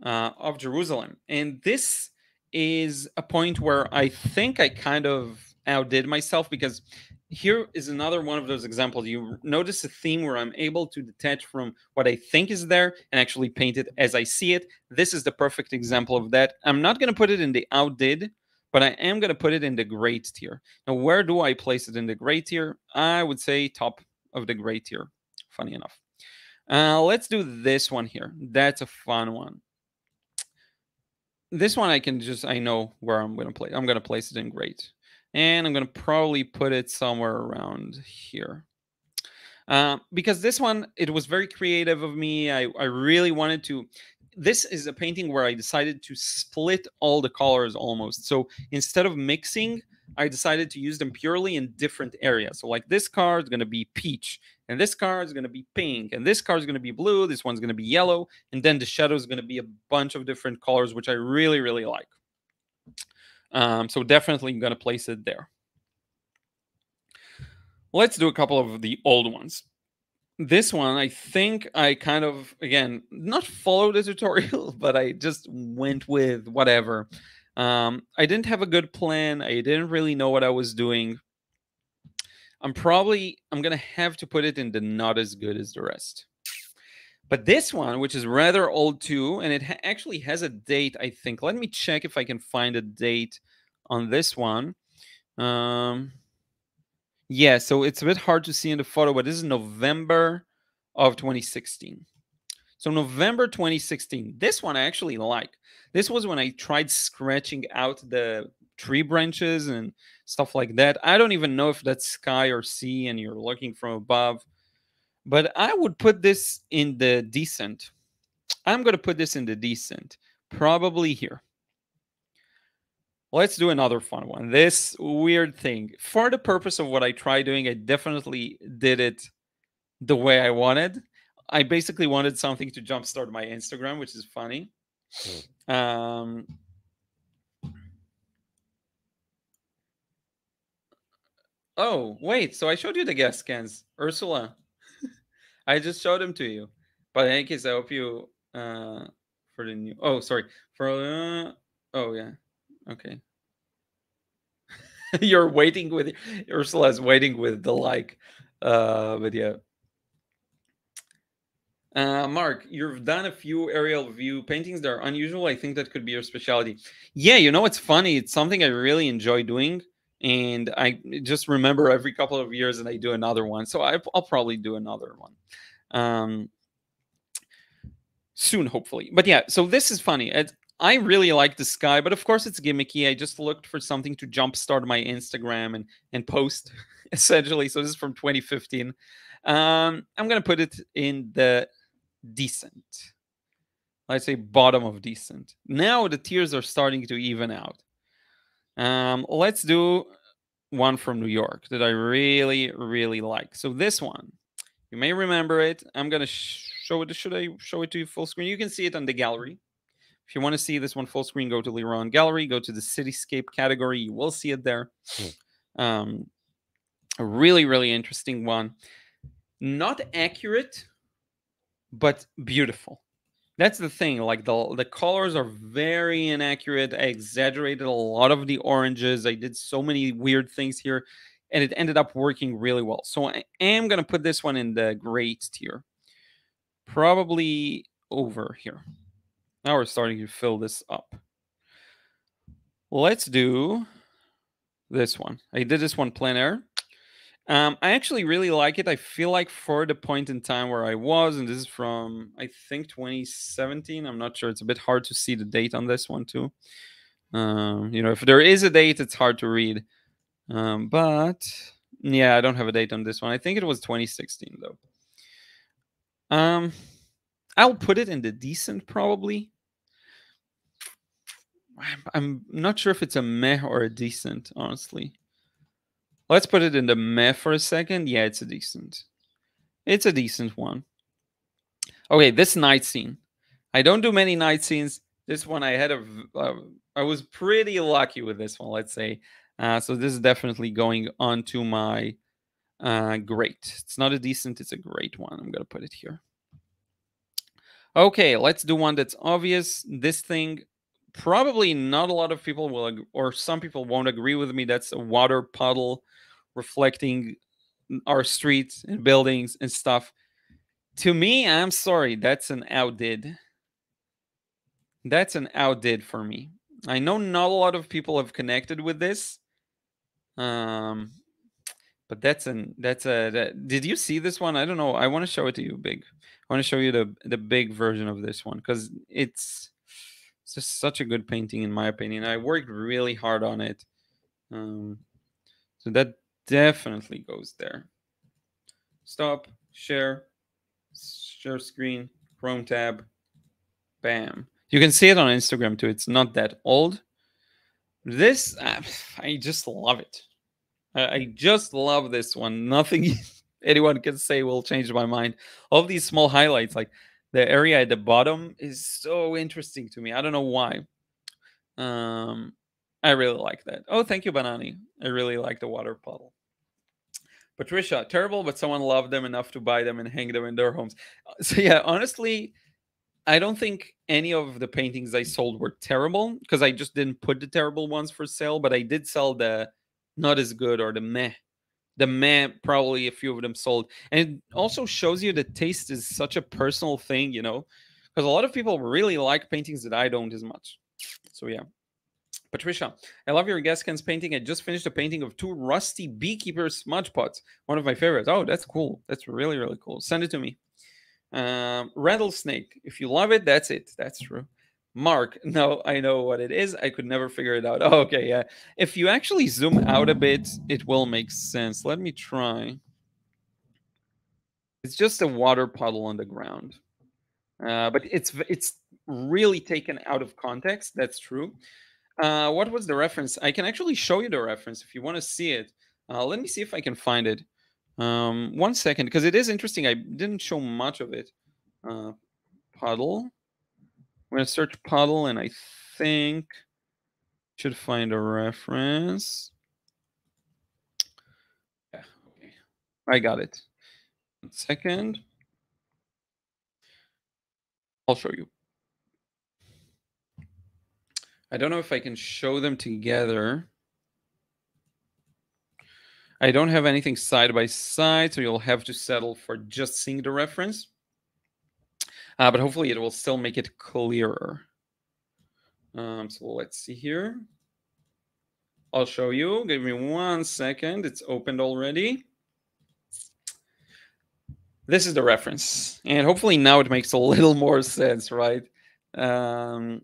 uh, of Jerusalem. And this is a point where I think I kind of outdid myself because here is another one of those examples. You notice a theme where I'm able to detach from what I think is there and actually paint it as I see it. This is the perfect example of that. I'm not going to put it in the outdid but I am going to put it in the great tier. Now, where do I place it in the great tier? I would say top of the great tier, funny enough. Uh, let's do this one here. That's a fun one. This one I can just, I know where I'm to play. I'm to place it in great. And I'm to probably put it somewhere around here. Uh, because this one, it was very creative of me. I, I really wanted to this is a painting where I decided to split all the colors almost. So instead of mixing, I decided to use them purely in different areas. So like this card is going to be peach, and this card is going to be pink, and this card is going to be blue, this one's going to be yellow, and then the shadow is going to be a bunch of different colors, which I really, really like. Um, so definitely going to place it there. Let's do a couple of the old ones this one i think i kind of again not follow the (laughs) tutorial but i just went with whatever um i didn't have a good plan i didn't really know what i was doing i'm probably i'm gonna have to put it in the not as good as the rest but this one which is rather old too and it ha actually has a date i think let me check if i can find a date on this one um yeah, so it's a bit hard to see in the photo, but this is November of 2016. So November 2016. This one I actually like. This was when I tried scratching out the tree branches and stuff like that. I don't even know if that's sky or sea and you're looking from above. But I would put this in the decent. I'm going to put this in the decent. Probably here. Let's do another fun one. This weird thing. For the purpose of what I try doing, I definitely did it the way I wanted. I basically wanted something to jumpstart my Instagram, which is funny. Hmm. Um, oh, wait. So I showed you the gas cans, Ursula. (laughs) I just showed them to you. But in any case, I hope you uh, for the new. Oh, sorry. For uh, oh yeah. Okay. (laughs) You're waiting with Ursula's waiting with the like. Uh, but yeah. Uh, Mark, you've done a few aerial view paintings that are unusual. I think that could be your specialty. Yeah, you know, it's funny. It's something I really enjoy doing. And I just remember every couple of years and I do another one. So I, will probably do another one um, soon, hopefully. But yeah, so this is funny. I really like the sky, but of course it's gimmicky. I just looked for something to jumpstart my Instagram and and post (laughs) essentially. So this is from 2015. Um, I'm gonna put it in the decent. Let's say bottom of decent. Now the tiers are starting to even out. Um, let's do one from New York that I really, really like. So this one, you may remember it. I'm gonna show it. Should I show it to you full screen? You can see it on the gallery. If you want to see this one full screen, go to Liron Gallery, go to the cityscape category. You will see it there. Hmm. Um, a really, really interesting one. Not accurate, but beautiful. That's the thing. Like the the colors are very inaccurate. I exaggerated a lot of the oranges. I did so many weird things here, and it ended up working really well. So I am gonna put this one in the great tier, probably over here. Now we're starting to fill this up. Let's do this one. I did this one plein air. Um, I actually really like it. I feel like for the point in time where I was, and this is from I think 2017. I'm not sure. It's a bit hard to see the date on this one too. Um, you know, if there is a date, it's hard to read. Um, but yeah, I don't have a date on this one. I think it was 2016 though. Um, I'll put it in the decent probably. I'm not sure if it's a meh or a decent, honestly. Let's put it in the meh for a second. Yeah, it's a decent. It's a decent one. Okay, this night scene. I don't do many night scenes. This one I had a, uh, I was pretty lucky with this one, let's say. Uh, so this is definitely going on to my uh, great. It's not a decent, it's a great one. I'm going to put it here. Okay, let's do one that's obvious. This thing, probably not a lot of people will, or some people won't agree with me. That's a water puddle reflecting our streets and buildings and stuff. To me, I'm sorry, that's an outdid. That's an outdid for me. I know not a lot of people have connected with this. Um, but that's an that's a that, did you see this one? I don't know. I want to show it to you big. I want to show you the the big version of this one because it's it's just such a good painting in my opinion. I worked really hard on it. Um, so that definitely goes there. Stop, share, share screen, Chrome tab, bam. You can see it on Instagram too. It's not that old. This, uh, I just love it. I just love this one. Nothing (laughs) anyone can say will change my mind. All these small highlights, like the area at the bottom, is so interesting to me. I don't know why. Um, I really like that. Oh, thank you, Banani. I really like the water puddle. Patricia, terrible, but someone loved them enough to buy them and hang them in their homes. Uh, so yeah, honestly, I don't think any of the paintings I sold were terrible because I just didn't put the terrible ones for sale, but I did sell the not as good or the meh. The meh, probably a few of them sold. And it also shows you that taste is such a personal thing, you know, because a lot of people really like paintings that I don't as much. So yeah. Patricia, I love your gas cans painting. I just finished a painting of two rusty beekeeper smudge pots. One of my favorites. Oh, that's cool. That's really, really cool. Send it to me. Um, rattlesnake. If you love it, that's it. That's true. Mark, (laughs) no, I know what it is. I could never figure it out. Oh, (laughs) okay, yeah. If you actually zoom out a bit, it will make sense. Let me try. It's just a water puddle on the ground. Uh, but it's it's really taken out of context. That's true. Uh, what was the reference? I can actually show you the reference if you want to see it. Uh, let me see if I can find it. Um, one second, because it is interesting. I didn't show much of it. Uh, puddle. I'm going to search puddle, and I think should find a reference. Yeah, okay. I got it. One second. I'll show you. I don't know if I can show them together. I don't have anything side by side, so you'll have to settle for just seeing the reference. Uh, but hopefully it will still make it clearer. Um, so let's see here. I'll show you. Give me one second. It's opened already. This is the reference. And hopefully now it makes a (laughs) little more sense, right? Um,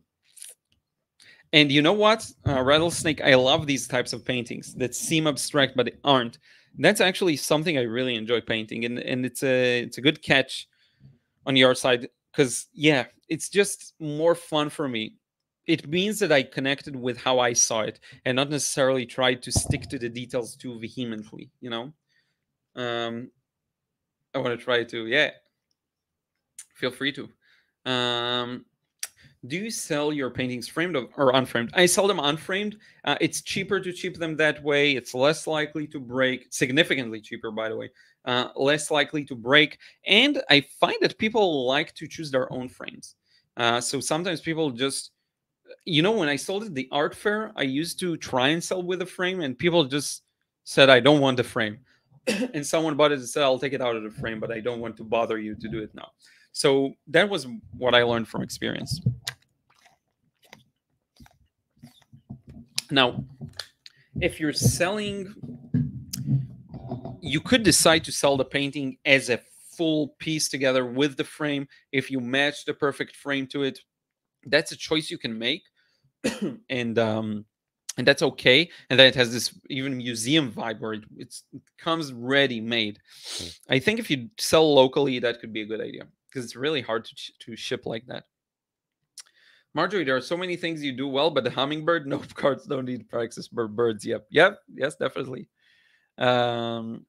and you know what, uh, Rattlesnake, I love these types of paintings that seem abstract but they aren't. That's actually something I really enjoy painting, and and it's a it's a good catch on your side because yeah, it's just more fun for me. It means that I connected with how I saw it, and not necessarily tried to stick to the details too vehemently. You know, um, I want to try to yeah. Feel free to. Um, do you sell your paintings framed or unframed? I sell them unframed. Uh, it's cheaper to ship them that way. It's less likely to break, significantly cheaper, by the way, uh, less likely to break. And I find that people like to choose their own frames. Uh, so sometimes people just, you know, when I sold at the art fair, I used to try and sell with a frame, and people just said, I don't want the frame. (clears throat) and someone bought it and said, I'll take it out of the frame, but I don't want to bother you to do it now. So that was what I learned from experience. Now, if you're selling, you could decide to sell the painting as a full piece together with the frame. If you match the perfect frame to it, that's a choice you can make. (clears throat) and um, and that's okay. And then it has this even museum vibe where it, it comes ready made. I think if you sell locally, that could be a good idea because it's really hard to, to ship like that. Marjorie, there are so many things you do well, but the hummingbird, (laughs) no cards don't need practice birds. Yep. Yep. Yes, definitely. Um,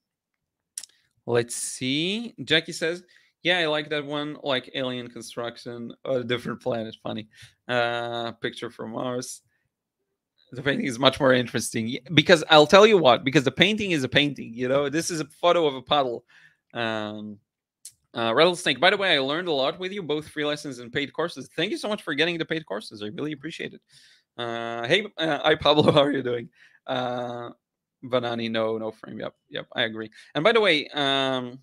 let's see. Jackie says, yeah, I like that one, like alien construction, a different planet. Funny. Uh, picture from Mars. The painting is much more interesting because I'll tell you what, because the painting is a painting, you know, this is a photo of a puddle. Um, uh, Rattlesnake, by the way, I learned a lot with you, both free lessons and paid courses. Thank you so much for getting the paid courses. I really appreciate it. Uh, hey, uh, Pablo. (laughs) How are you doing? Uh, Banani, no, no frame. Yep, yep, I agree. And by the way, um,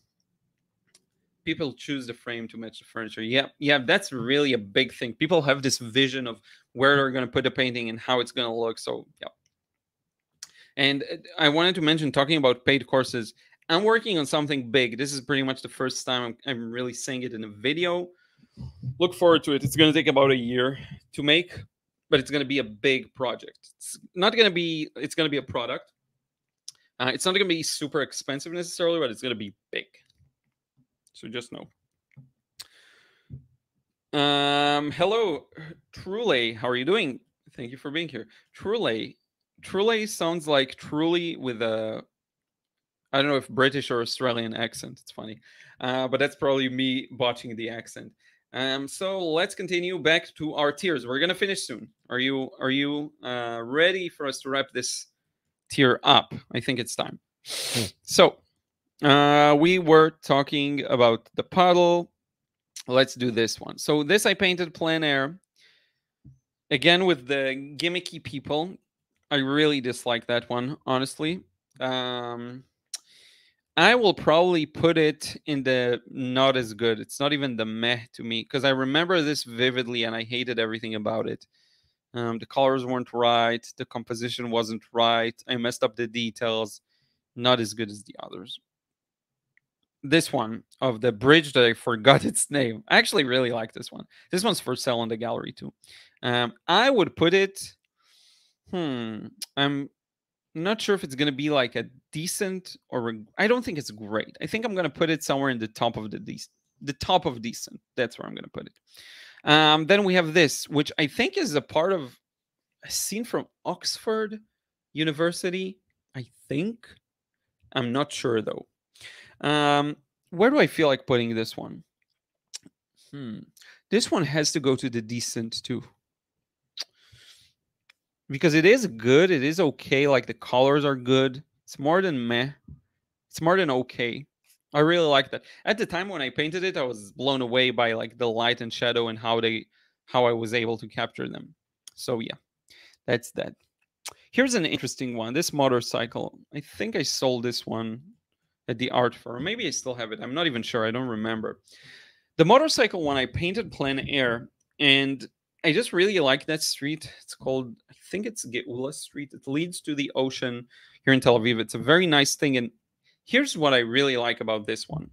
people choose the frame to match the furniture. Yeah, yeah, that's really a big thing. People have this vision of where they're going to put the painting and how it's going to look. So, yeah. And uh, I wanted to mention, talking about paid courses, I'm working on something big. This is pretty much the first time I'm, I'm really saying it in a video. Look forward to it. It's going to take about a year to make, but it's going to be a big project. It's not going to be. It's going to be a product. Uh, it's not going to be super expensive necessarily, but it's going to be big. So just know. Um, hello, Truly. How are you doing? Thank you for being here. Truly, Truly sounds like truly with a I don't know if British or Australian accent. It's funny, uh, but that's probably me botching the accent. Um, so let's continue back to our tiers. We're gonna finish soon. Are you are you uh, ready for us to wrap this tier up? I think it's time. Hmm. So uh, we were talking about the puddle. Let's do this one. So this I painted plein air. Again with the gimmicky people. I really dislike that one, honestly. Um, I will probably put it in the not as good. It's not even the meh to me because I remember this vividly and I hated everything about it. Um, the colors weren't right, the composition wasn't right. I messed up the details. Not as good as the others. This one of the bridge that I forgot (laughs) its name. I actually really like this one. This one's for sale in the gallery too. Um, I would put it. Hmm. I'm not sure if it's going to be like a decent or I don't think it's great. I think I'm going to put it somewhere in the top of the decent, the top of decent. That's where I'm going to put it. Um, then we have this, which I think is a part of a scene from Oxford University. I think. I'm not sure though. Um, where do I feel like putting this one? Hmm. This one has to go to the decent too because it is good. It is okay. Like the colors are good. It's more than meh. It's more than okay. I really like that. At the time when I painted it, I was blown away by like the light and shadow and how they how I was able to capture them. So yeah, that's that. Here's an interesting one. This motorcycle. I think I sold this one at the art fair. Maybe I still have it. I'm not even sure. I don't remember. The motorcycle one I painted plein air and I just really like that street. It's called, I think it's Geula Street. It leads to the ocean here in Tel Aviv. It's a very nice thing. And here's what I really like about this one.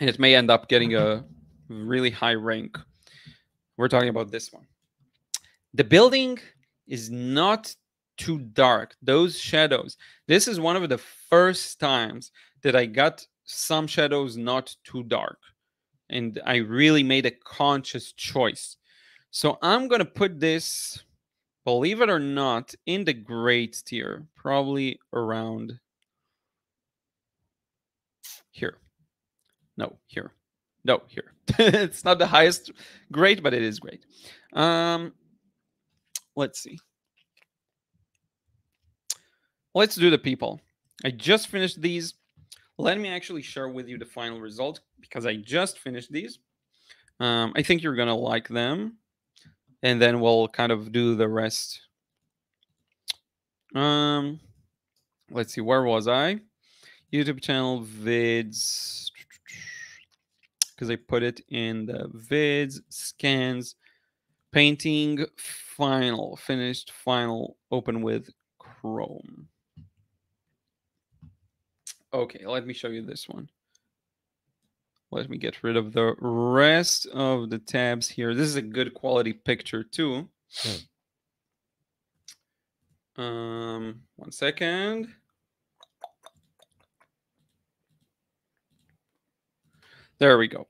And it may end up getting a really high rank. We're talking about this one. The building is not too dark. Those shadows. This is one of the first times that I got some shadows not too dark. And I really made a conscious choice. So I'm going to put this, believe it or not, in the great tier, probably around here. No, here. No, here. (laughs) it's not the highest grade, but it is great. Um, let's see. Let's do the people. I just finished these. Let me actually share with you the final result because I just finished these. Um, I think you're going to like them. And then we'll kind of do the rest. Um, let's see, where was I? YouTube channel vids (tsk) because I put it in the vids, scans, painting, final, finished, final, open with Chrome. Okay, let me show you this one. Let me get rid of the rest of the tabs here. This is a good quality picture too. Hmm. Um, one second. There we go.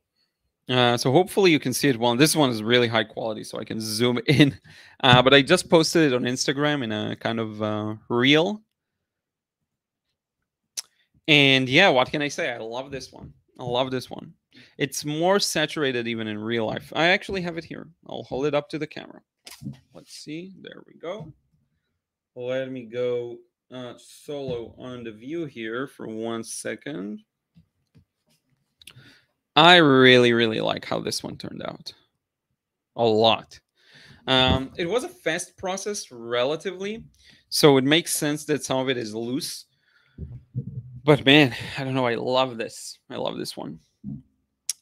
Uh, so hopefully you can see it well. This one is really high quality, so I can zoom (laughs) in. Uh, but I just posted it on Instagram in a kind of uh, reel. And yeah, what can I say? I love this one. I love this one. It's more saturated even in real life. I actually have it here. I'll hold it up to the camera. Let's see. There we go. Let me go uh, solo on the view here for one second. I really, really like how this one turned out. A lot. Um, it was a fast process, relatively. So it makes sense that some of it is loose. But man, I don't know. I love this. I love this one.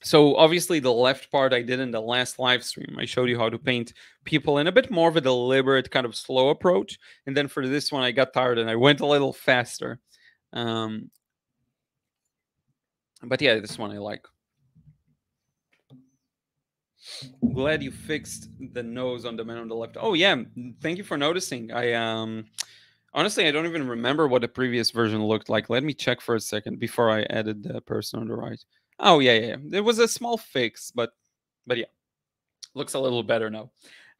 So obviously the left part I did in the last live stream. I showed you how to paint people in a bit more of a deliberate kind of slow approach. And then for this one, I got tired and I went a little faster. Um, but yeah, this one I like. Glad you fixed the nose on the man on the left. Oh yeah, thank you for noticing. I um honestly I don't even remember what the previous version looked like. Let me check for a second before I added the person on the right. Oh yeah, yeah. There was a small fix, but but yeah. Looks a little better now.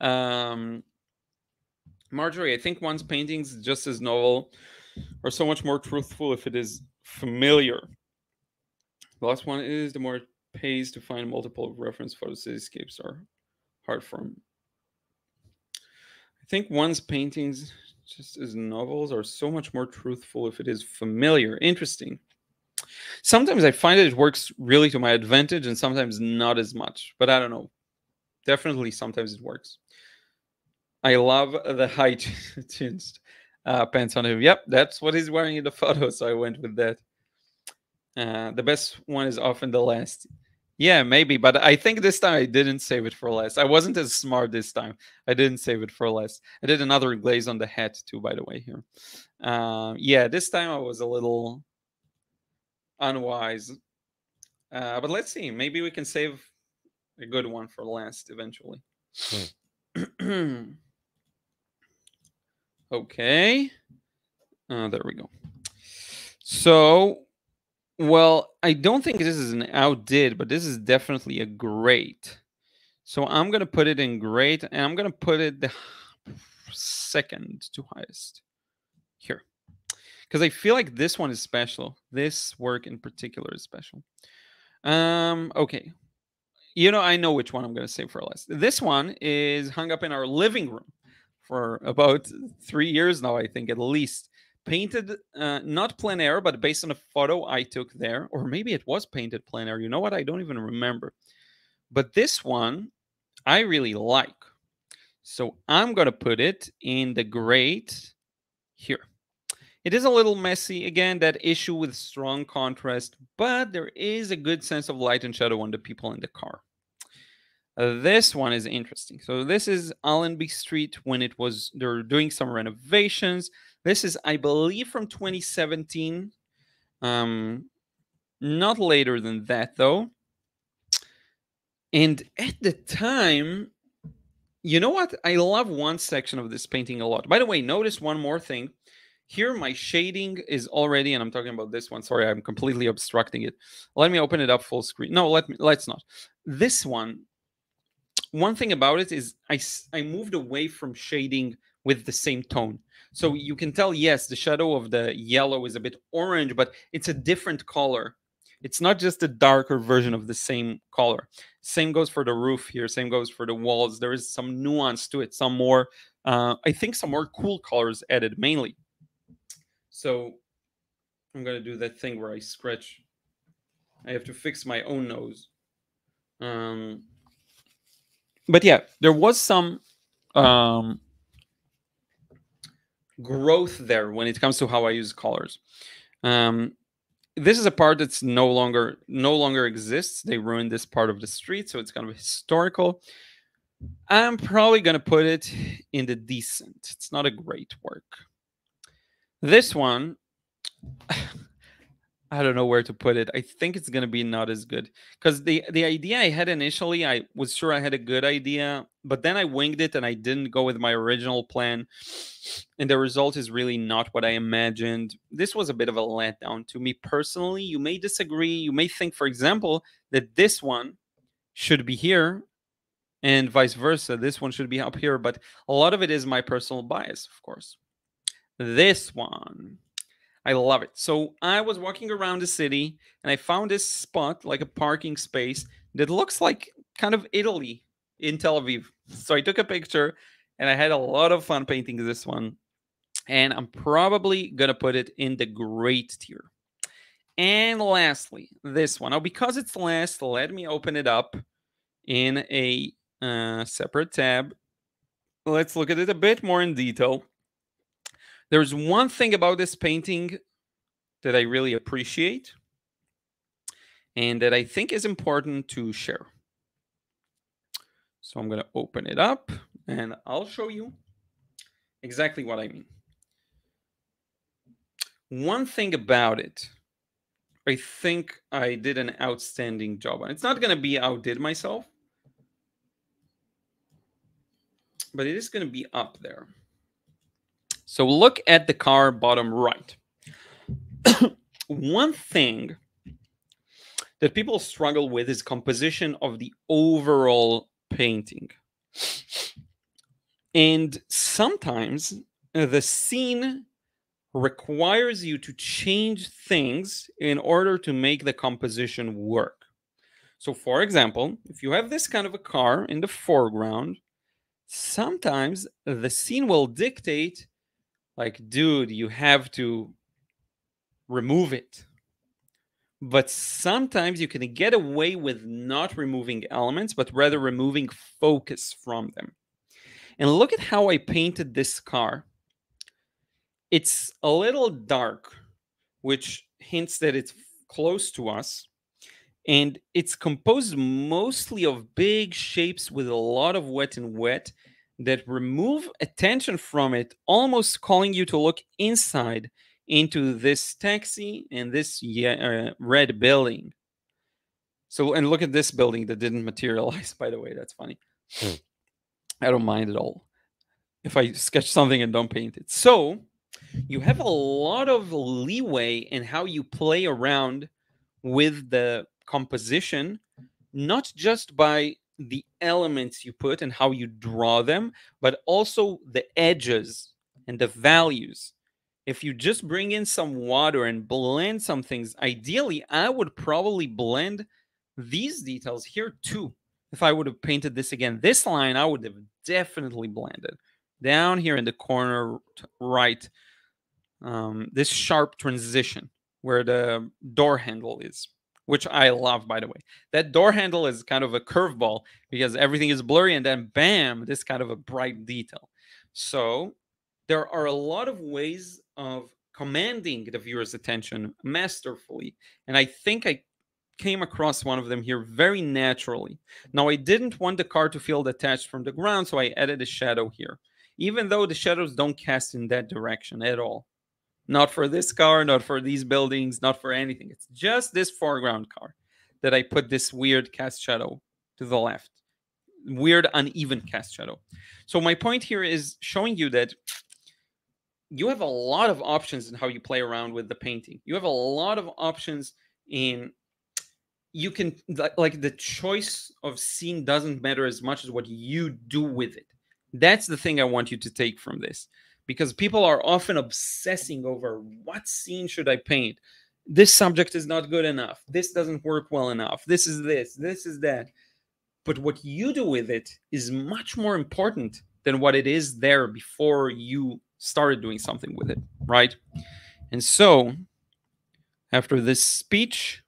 Um Marjorie, I think one's paintings just as novel are so much more truthful if it is familiar. The last one is the more pays to find multiple reference photo cityscapes are hard for him. I think one's paintings, just as novels, are so much more truthful if it is familiar. Interesting. Sometimes I find that it works really to my advantage and sometimes not as much, but I don't know. Definitely sometimes it works. I love the high changed (laughs) uh, pants on him. Yep, that's what he's wearing in the (laughs) photo, so I went with that. Uh, the best one is often the last. Yeah, maybe, but I think this time I didn't save it for less. I wasn't as smart this time. I didn't save it for less. I did another glaze on the hat too, by the way. Here, uh, yeah, this time I was a little unwise. Uh, but let's see. Maybe we can save a good one for last eventually. Hmm. (clears throat) okay. Uh, there we go. So well, I don't think this is an outdid, but this is definitely a great. So I'm going to put it in great, and I'm going to put it the (sighs) second to highest here. Because I feel like this one is special. This work in particular is special. Um, okay. You know, I know which one I'm going to save for last. This one is hung up in our living room for about three years now, I think, at least painted uh, not plein air but based on a photo i took there or maybe it was painted plein air you know what? I don't even remember. But this one i really like. So i'm going to put it in the great here. It is a little messy again that issue with strong contrast but there is a good sense of light and shadow on the people in the car. Uh, this one is interesting. So this is allenby street when it was they're doing some renovations this is, I believe, from 2017. Um, not later than that, though. And at the time, you know what? I love one section of this painting a lot. By the way, notice one more thing. Here, my shading is already, and I'm talking about this one. Sorry, I'm completely obstructing it. Let me open it up full screen. No, let me. Let's not. This one. One thing about it is I I moved away from shading with the same tone. So you can tell, yes, the shadow of the yellow is a bit orange, but it's a different color. It's not just a darker version of the same color. Same goes for the roof here. Same goes for the walls. There is some nuance to it. Some more, uh, I think, some more cool colors added mainly. So I'm gonna do that thing where I scratch. I have to fix my own nose. Um, but yeah, there was some um, growth there when it comes to how I use colors. Um, this is a part that's no longer no longer exists. They ruined this part of the street, so it's kind of historical. I'm probably gonna put it in the decent. It's not a great work. This one I don't know where to put it. I think it's gonna be not as good because the the idea I had initially, I was sure I had a good idea, but then I winged it and I didn't go with my original plan, and the result is really not what I imagined. This was a bit of a letdown to me personally. You may disagree. You may think, for example, that this one should be here, and vice versa. This one should be up here, but a lot of it is my personal bias, of course. This one I love it. So I was walking around the city and I found this spot, like a parking space, that looks like kind of Italy in Tel Aviv. So I took a picture and I had a lot of fun painting this one. And I'm probably going to put it in the great tier. And lastly, this one. Now, because it's last, let me open it up in a uh, separate tab. Let's look at it a bit more in detail. There's one thing about this painting that I really appreciate and that I think is important to share. So I'm going to open it up and I'll show you exactly what I mean. One thing about it, I think I did an outstanding job on. It's not going to be outdid myself, but it is going to be up there. So look at the car bottom right. One thing that people struggle with is composition of the overall painting. And sometimes the scene requires you to change things in order to make the composition work. So, for example, if you have this kind of a car in the foreground, sometimes the scene will dictate like dude you have to remove it. But sometimes you can get away with not removing elements but rather removing focus from them. And look at how i painted this car. It's a little dark which hints that it's close to us and it's composed mostly of big shapes with a lot of wet and wet that remove attention from it, almost calling you to look inside into this taxi and this uh, red building. So, and look at this building that didn't (laughs) materialize, by the way. That's funny. Hmm. I don't mind at all if I sketch something and don't paint it. So, you have a lot of leeway in how you play around with the composition, not just by the elements you put and how you draw them, but also the edges and the values. If you just bring in some water and blend some things, ideally, I would probably blend these details here too. If I would have painted this again, this line, I would have definitely blended. Down here in the corner right, um, this sharp transition where the door handle is which I love, by the way. That door handle is kind of a curveball because everything is blurry, and then bam, this kind of a bright detail. So there are a lot of ways of commanding the viewer's attention masterfully, and I think I came across one of them here very naturally. Now, I didn't want the car to feel detached from the ground, so I added a shadow here, even though the shadows don't cast in that direction at all. Not for this car, not for these buildings, not for anything. It's just this foreground car that I put this weird cast shadow to the left. weird uneven cast shadow. So my point here is showing you that you have a lot of options in how you play around with the painting. You have a lot of options in you can like the choice of scene doesn't matter as much as what you do with it. That's the thing I want you to take from this because people are often obsessing over what scene should I paint? This subject is not good enough. This doesn't work well enough. This is this, this is that. But what you do with it is much more important than what it is there before you started doing something with it, right? And so, after this speech,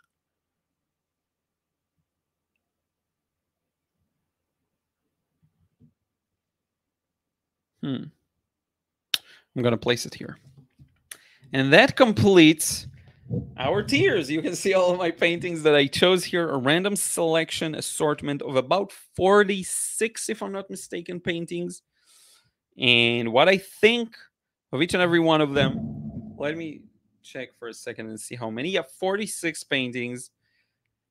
hmm, I'm going to place it here. And that completes our tiers. You can see all of my paintings that I chose here, a random selection assortment of about 46, if I'm not mistaken, paintings. And what I think of each and every one of them, let me check for a second and see how many. Yeah, 46 paintings.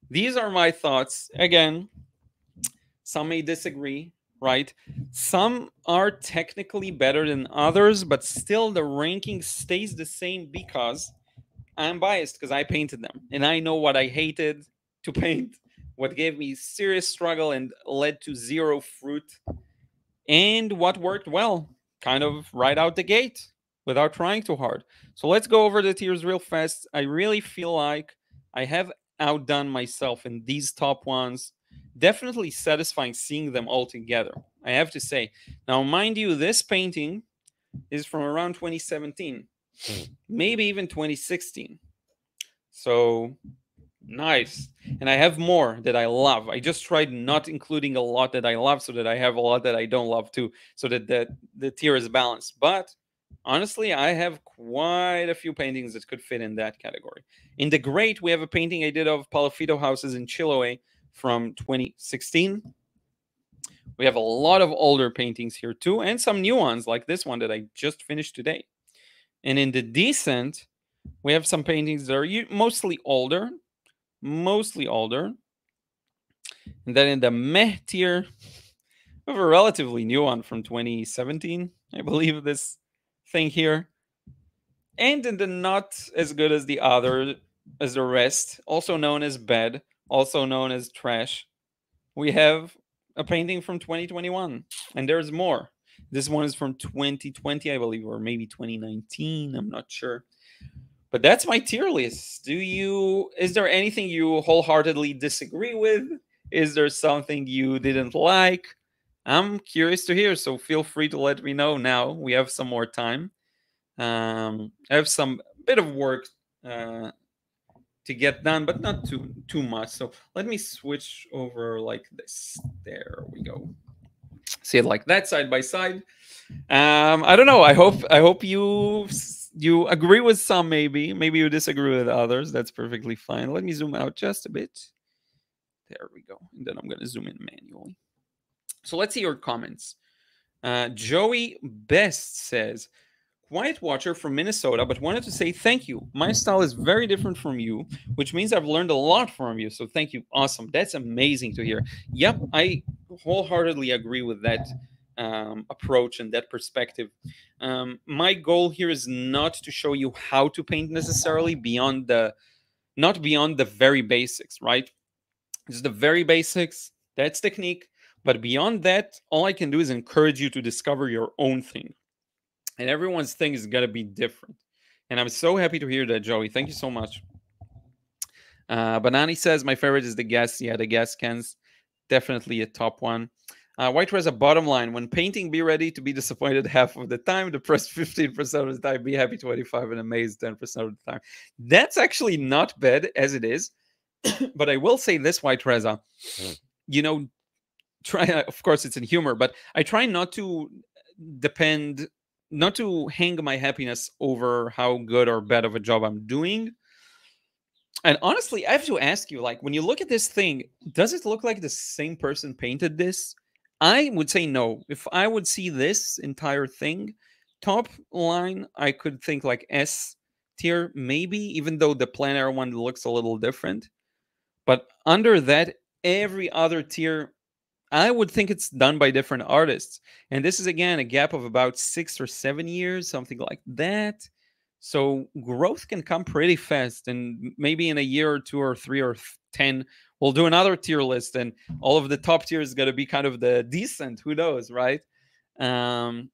These are my thoughts. Again, some may disagree, right? Some are technically better than others, but still the ranking stays the same because I'm biased because I painted them and I know what I hated to (laughs) paint, what gave me serious struggle and led to zero fruit, and what worked well, kind of right out the gate without trying too hard. So let's go over the tiers real fast. I really feel like I have outdone myself in these top ones. Definitely satisfying seeing them all together. I have to say. Now, mind you, this painting is from around 2017. Hmm. maybe even 2016. So nice. And I have more that I love. I just tried not including a lot that I love so that I have a lot that I don't love too, so that the, the tier is balanced. But honestly, I have quite a few paintings that could fit in that category. In the great, we have a painting I did of Palafito houses in Chiloé from 2016. We have a lot of older paintings here too, and some new ones like this one that I just finished today. And in the decent, we have some paintings that are mostly older, mostly older. And then in the meh tier, we have a relatively new one from 2017, I believe this thing here. And in the not as good as the other, as the rest, also known as bed, also known as trash, we have a painting from 2021. And there's more. This one is from 2020, I believe, or maybe 2019. I'm not sure. But that's my tier list. Do you is there anything you wholeheartedly disagree with? Is there something you didn't like? I'm curious to hear, so feel free to let me know now. We have some more time. Um, I have some bit of work uh, to get done, but not too too much. So let me switch over like this. There we go see it like that side by side. Um, I don't know. I hope I hope you you agree with some, maybe maybe you disagree with others. That's perfectly fine. Let me zoom out just a bit. There we go. And then I'm going to zoom in manually. So let's see your comments. Uh, Joey Best says, Quiet Watcher from Minnesota, but wanted to say thank you. My style is very different from you, which means I've learned a lot from you. So thank you. Awesome. That's amazing to hear. Yep, I wholeheartedly agree with that um, approach and that perspective. Um, my goal here is not to show you how to paint necessarily beyond the, not beyond the very basics, right? It's the very basics. That's technique. But beyond that, all I can do is encourage you to discover your own thing and everyone's thing is going to be different. And I'm so happy to hear that, Joey. Thank you so much. Uh, Banani says my favorite is the guess. Yeah, the gas cans definitely a top one. Uh, White Reza bottom line: When painting, be ready to be disappointed (laughs) half of the time, depressed 15% of the time, be happy 25, and amazed 10% of the time. That's actually not bad as it is, (coughs) but I will say this, White Reza. Mm. You know, try. Of course, it's in humor, but I try not to depend not to hang my happiness over how good or bad of a job I'm doing. And honestly, I have to ask you like, when you look at this thing, does it look like the same person painted this? I would say no. If I would see this entire thing, top line, I could think like S tier, maybe, even though the plein air one looks a little different. But under that, every other tier I would think it's done by different artists. And this is again a gap of about six or seven years, something like that. So growth can come pretty fast. And maybe in a year or two or three or 10, we'll do another tier list and all of the top tiers is going to be kind of the decent. Who knows, right? Um,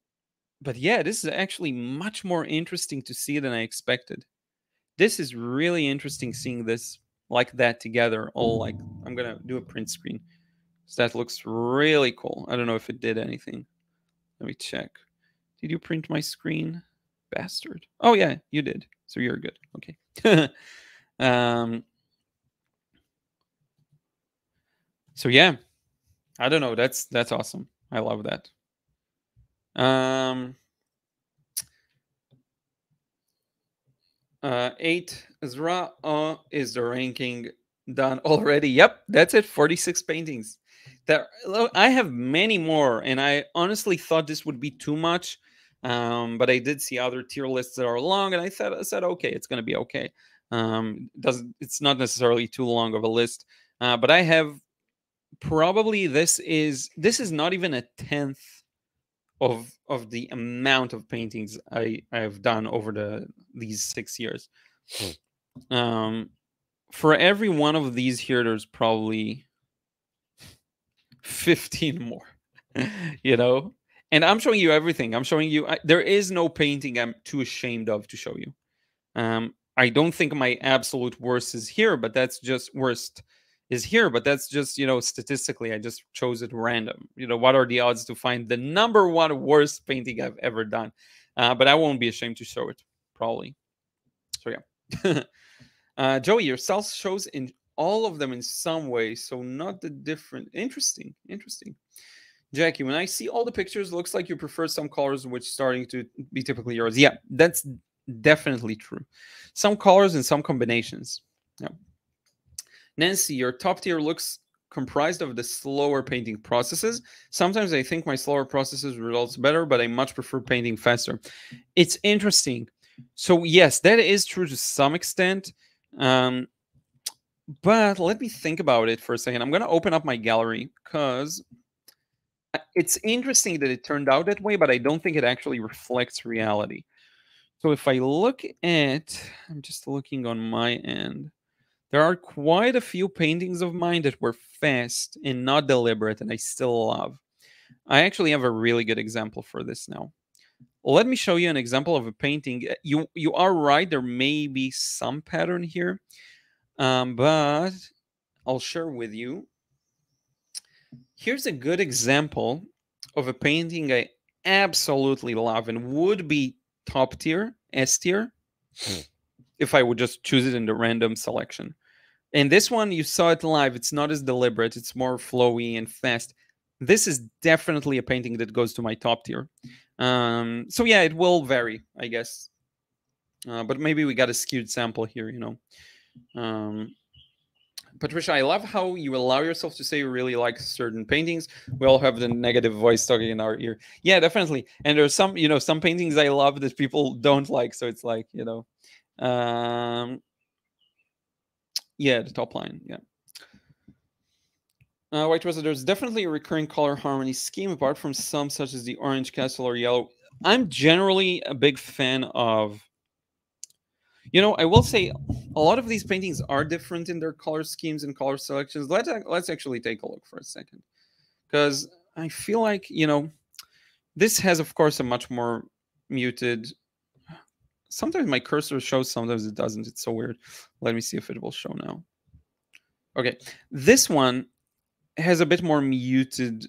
but yeah, this is actually much more interesting to see than I expected. This is really interesting seeing this like that together. All like, I'm going to do a print screen. That looks really cool. I don't know if it did anything. Let me check. Did you print my screen? Bastard. Oh, yeah, you did. So you're good. Okay. (laughs) um, so yeah, I don't know. That's that's awesome. I love that. Um, uh, eight Ezra uh, is the ranking done already. Yep, that's it. Forty six paintings. There, I have many more, and I honestly thought this would be too much. Um, but I did see other tier lists that are long, and I said, I said, okay, it's going to be okay. Um, doesn't it's not necessarily too long of a list, uh, but I have probably this is this is not even a tenth of of the amount of paintings I I have done over the these six years. Hmm. Um, for every one of these here, there's probably 15 more, (laughs) you know? And I'm showing you everything. I'm showing you, I, there is no painting I'm too ashamed of to show you. Um, I don't think my absolute worst is here, but that's just worst is here, but that's just, you know, statistically, I just chose it random. You know, what are the odds to find the number one worst painting I've ever done? Uh, but I won't be ashamed to show it, probably. So, yeah. (laughs) uh, Joey, your self shows in all of them in some way, so not the different. Interesting, interesting. Jackie, when I see all the pictures, looks like you prefer some colors, which starting to be typically yours. Yeah, that's definitely true. Some colors and some combinations. Yeah. Nancy, your top tier looks comprised of the slower painting processes. Sometimes I think my slower processes results better, but I much prefer painting faster. It's interesting. So yes, that is true to some extent. Um, but let me think about it for a second. I'm going to open up my gallery because it's interesting that it turned out that way, but I don't think it actually reflects reality. So if I look at, I'm just looking on my end, there are quite a few paintings of mine that were fast and not deliberate, and I still love. I actually have a really good example for this now. Let me show you an example of a painting. You you are right, there may be some pattern here. Um, but I'll share with you. Here's a good example of a painting I absolutely love and would be top tier, S tier, hmm. if I would just choose it in the random selection. And this one, you saw it live. It's not as deliberate. It's more flowy and fast. This is definitely a painting that goes to my top tier. Um, so yeah, it will vary, I guess. Uh, but maybe we got a skewed sample here, you know. Um, Patricia, I love how you allow yourself to say you really like certain paintings. We all have the negative voice talking in our ear. Yeah, definitely. And there's some, you know, some paintings I love that people don't like. So it's like, you know, um, yeah, the top line. Yeah. Uh, White Rose, there's definitely a recurring color harmony scheme apart from some such as the orange castle or yellow. I'm generally a big fan of you know, I will say a lot of these paintings are different in their color schemes and color selections. Let's let's actually take a look for a second, because I feel like you know, this has of course a much more muted. Sometimes my cursor shows, sometimes it doesn't. It's so weird. Let me see if it will show now. Okay, this one has a bit more muted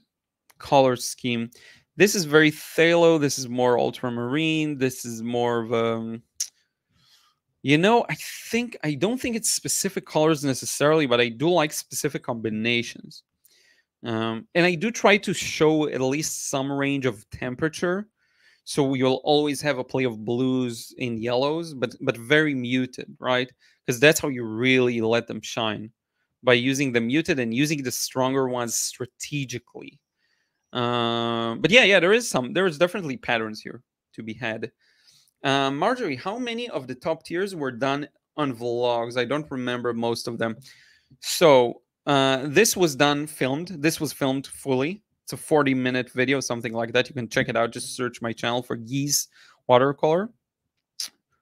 color scheme. This is very phthalo. This is more ultramarine. This is more of a um, you know, I think I don't think it's specific colors necessarily, but I do like specific combinations. Um, and I do try to show at least some range of temperature. So you'll always have a play of blues and yellows, but but very muted, right? Because that's how you really let them shine by using the muted and using the stronger ones strategically. Uh, but yeah, yeah, there is some, there is definitely patterns here to be had. Um, Marjorie, how many of the top tiers were done on vlogs? I don't remember most of them. So uh, this was done filmed. This was filmed fully. It's a 40 minute video, something like that. You can check it out. Just search my channel for Geese watercolor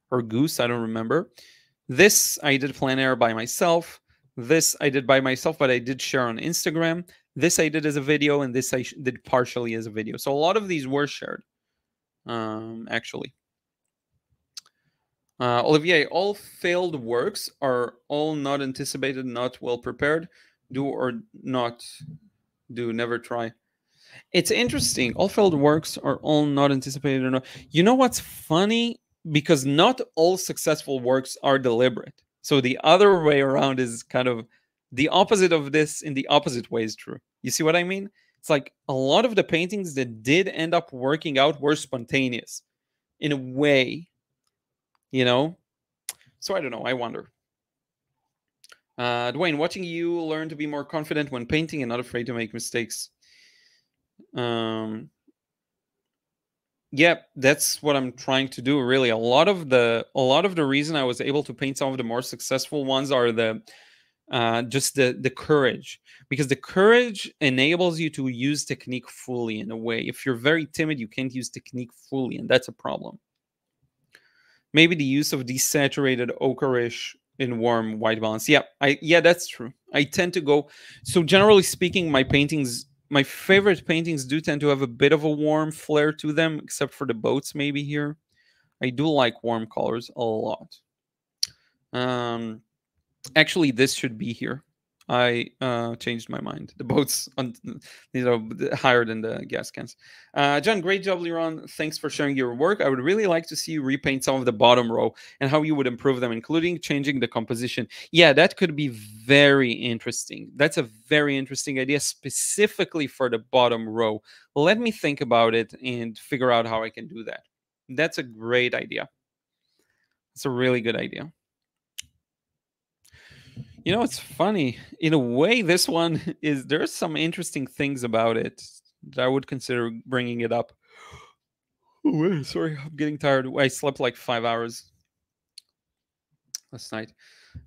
or Goose. I don't remember. This I did plein air by myself. This I did by myself, but I did share on Instagram. This I did as a video, and this I did partially as a video. So a lot of these were shared, um, actually. Uh, Olivier, all failed works are all not anticipated, not well prepared. Do or not do, never try. It's interesting. All failed works are all not anticipated or not. You know what's funny? Because not all successful works are deliberate. So the other way around is kind of the opposite of this in the opposite way is true. You see what I mean? It's like a lot of the paintings that did end up working out were spontaneous in a way, you know? So I don't know. I wonder. Uh, Dwayne, watching you learn to be more confident when painting and not afraid to make mistakes. Um, yeah, that's what I'm trying to do. Really, a lot of the a lot of the reason I was able to paint some of the more successful ones are the uh, just the the courage because the courage enables you to use technique fully in a way. If you're very timid, you can't use technique fully, and that's a problem. Maybe the use of desaturated ochreish in warm white balance. Yeah, I yeah, that's true. I tend to go so generally speaking, my paintings my favorite paintings do tend to have a bit of a warm flair to them, except for the boats maybe here. I do like warm colors a lot. Um, actually, this should be here. I uh, changed my mind. The boats, on, you know, higher than the gas cans. Uh, John, great job, Liron. Thanks for sharing your work. I would really like to see you repaint some of the bottom row and how you would improve them, including changing the composition. Yeah, that could be very interesting. That's a very interesting idea, specifically for the bottom row. Let me think about it and figure out how I can do that. That's a great idea. It's a really good idea. You know, it's funny. In a way, this one is there's some interesting things about it that I would consider bringing it up. (gasps) Oh, sorry, I'm getting tired. I slept like five hours last night.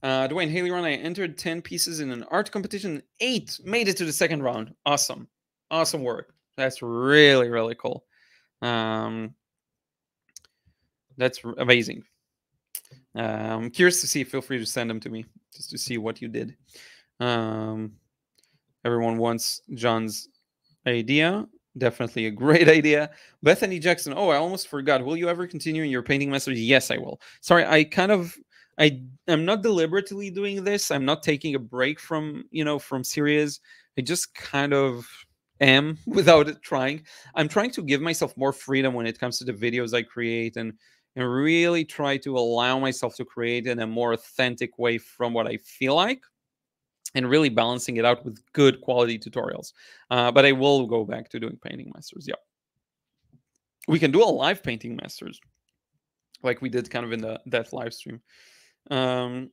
Uh, Dwayne Haley run. I entered 10 pieces in an art competition. Eight made it to the second round. Awesome. Awesome work. That's really, really cool. Um, that's amazing. Um, I'm curious to see. Feel free to send them to me just to see what you did. Um, everyone wants John's idea. Definitely a (laughs) great idea. Bethany Jackson. Oh, I almost forgot. Will you ever continue in your painting message? Yes, I will. Sorry, I kind of I am not deliberately doing this. I'm not taking a break from, you know, from series. I just kind of am (laughs) without it trying. I'm trying to give myself more freedom when it comes to the videos I create and and really try to allow myself to create in a more authentic way from what I feel like and really balancing it out with good quality tutorials. Uh, but I will go back to doing painting masters. Yeah. We can do a live painting masters like we did kind of in the that live stream. Um,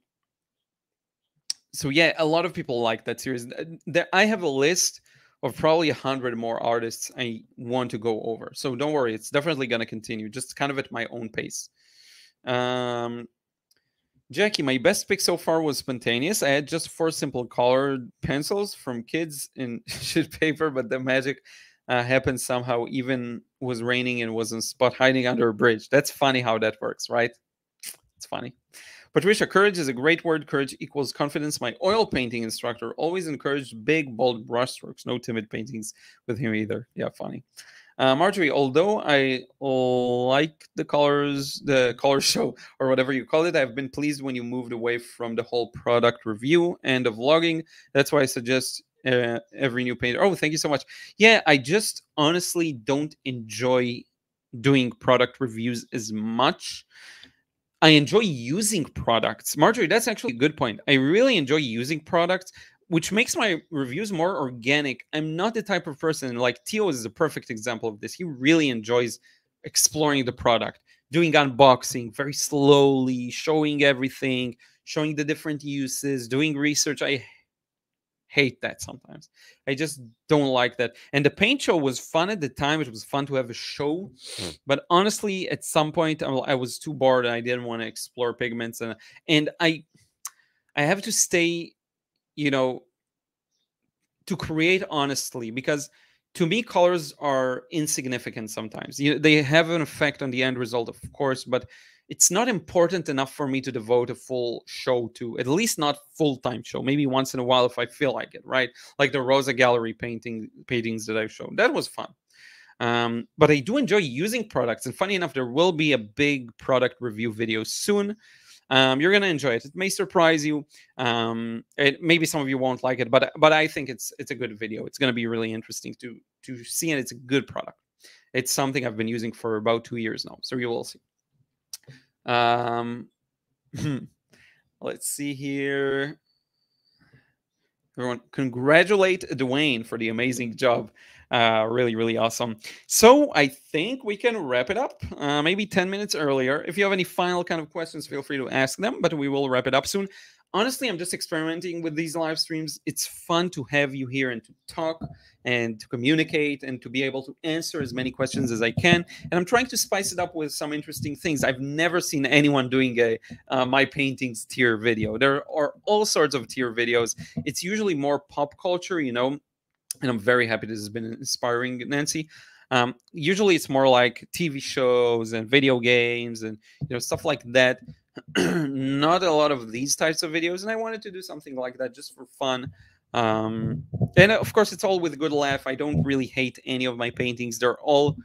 so yeah, a lot of people like that series. There, I have a list of probably a hundred more artists I want to go over. So don't worry, it's definitely going to continue, just kind of at my own pace. Um, Jackie, my best pick so far was spontaneous. I had just four simple colored pencils from kids in (laughs) sheet paper, but the magic uh, happened somehow. Even was raining and was in spot hiding under a bridge. That's funny how that works, right? It's funny. Patricia, courage is a great word. Courage equals confidence. My oil painting instructor always encouraged big, bold brushstrokes. No timid paintings with him either. Yeah, funny. Uh, Marjorie, although I like the colors, the (laughs) color show, or whatever you call it, I've been pleased when you moved away from the whole product review and the vlogging. That's why I suggest uh, every new painter. Oh, thank you so much. Yeah, I just honestly don't enjoy doing product reviews as much I enjoy using products. Marjorie, that's actually a good point. I really enjoy using products, which makes my reviews more organic. I'm not the type of person like Tio is a perfect example of this. He really enjoys exploring the product, doing unboxing very slowly, showing everything, showing the different uses, doing research. I hate that sometimes. I just don't like that. And the paint show was fun at the time. It was fun to have a show. Mm. But honestly, at some point, I was too bored. and I didn't want to explore pigments, and and I I have to stay, you know, to create honestly because to me colors are insignificant sometimes you, they have an effect on the end result of course but it's not important enough for me to devote a full show to at least not full-time show maybe once in a while if i feel like it right like the rosa gallery painting paintings that i've shown that was fun um, but i do enjoy using products and funny enough there will be a big product review video soon um, you're gonna enjoy it. It may surprise you. Um, it, maybe some of you won't like it, but but I think it's it's a good video. It's gonna be really interesting to to see, and it's a good product. It's something I've been using for about two years now, so you will see. Um, (laughs) let's see here. Everyone, congratulate Dwayne for the amazing job. Uh, really, really awesome. So I think we can wrap it up. Uh, maybe 10 minutes earlier. If you have any final kind of questions, feel free to ask them, but we will wrap it up soon. Honestly, I'm just experimenting with these live streams. It's fun to have you here and to talk and to communicate and to be able to answer as many questions as I can. And I'm trying to spice it up with some interesting things. I've never seen anyone doing a uh, my paintings tier video. There are all sorts of tier videos. It's usually more pop culture, you know, and I'm very happy this has been inspiring Nancy. Um, usually it's more like TV shows and video games and you know stuff like that. (clears throat) Not a lot of these types of videos, and I wanted to do something like that just for fun. Um, and of course, it's all with a good laugh. I don't really hate any of my paintings. They're all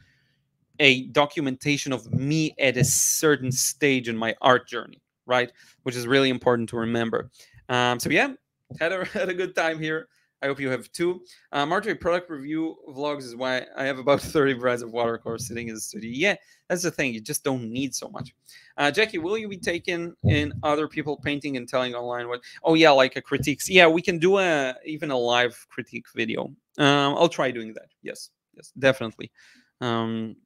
a documentation of me at a certain stage in my art journey, right? Which is really important to remember. Um, so yeah, had a (laughs) had a good time here. I hope you have too. Uh, Marjorie, product review vlogs is why I have about (laughs) 30 brands of watercolor sitting in the studio. Yeah, that's the thing. You just don't need so much. Uh, Jackie, will you be taking in other people painting and telling online what? Oh yeah, like a critiques. Yeah, we can do a even a live critique video. Um, I'll try doing that. Yes, yes, definitely. Um,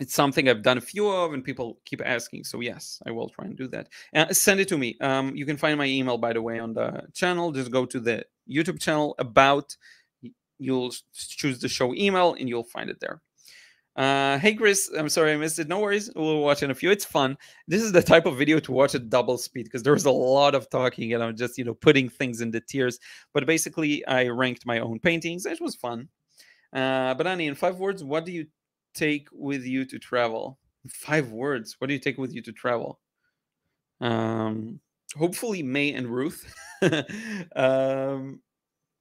it's something I've done a few of, and people keep asking. So yes, I will try and do that. Uh, send it to me. Um, you can find my email, by the way, on the channel. Just go to the YouTube channel about. You'll choose the show email, and you'll find it there. Uh, hey Chris, I'm sorry I missed it. No worries, we'll watch in a few. It's fun. This is the type of video to watch at double speed because there was a lot of talking, and I'm just you know putting things in the. But basically, I ranked my own paintings. It was fun. Uh, but Annie, in five words, what do you take with you to travel? Five words. What do you take with you to travel? Um, hopefully May and Ruth. (laughs) um,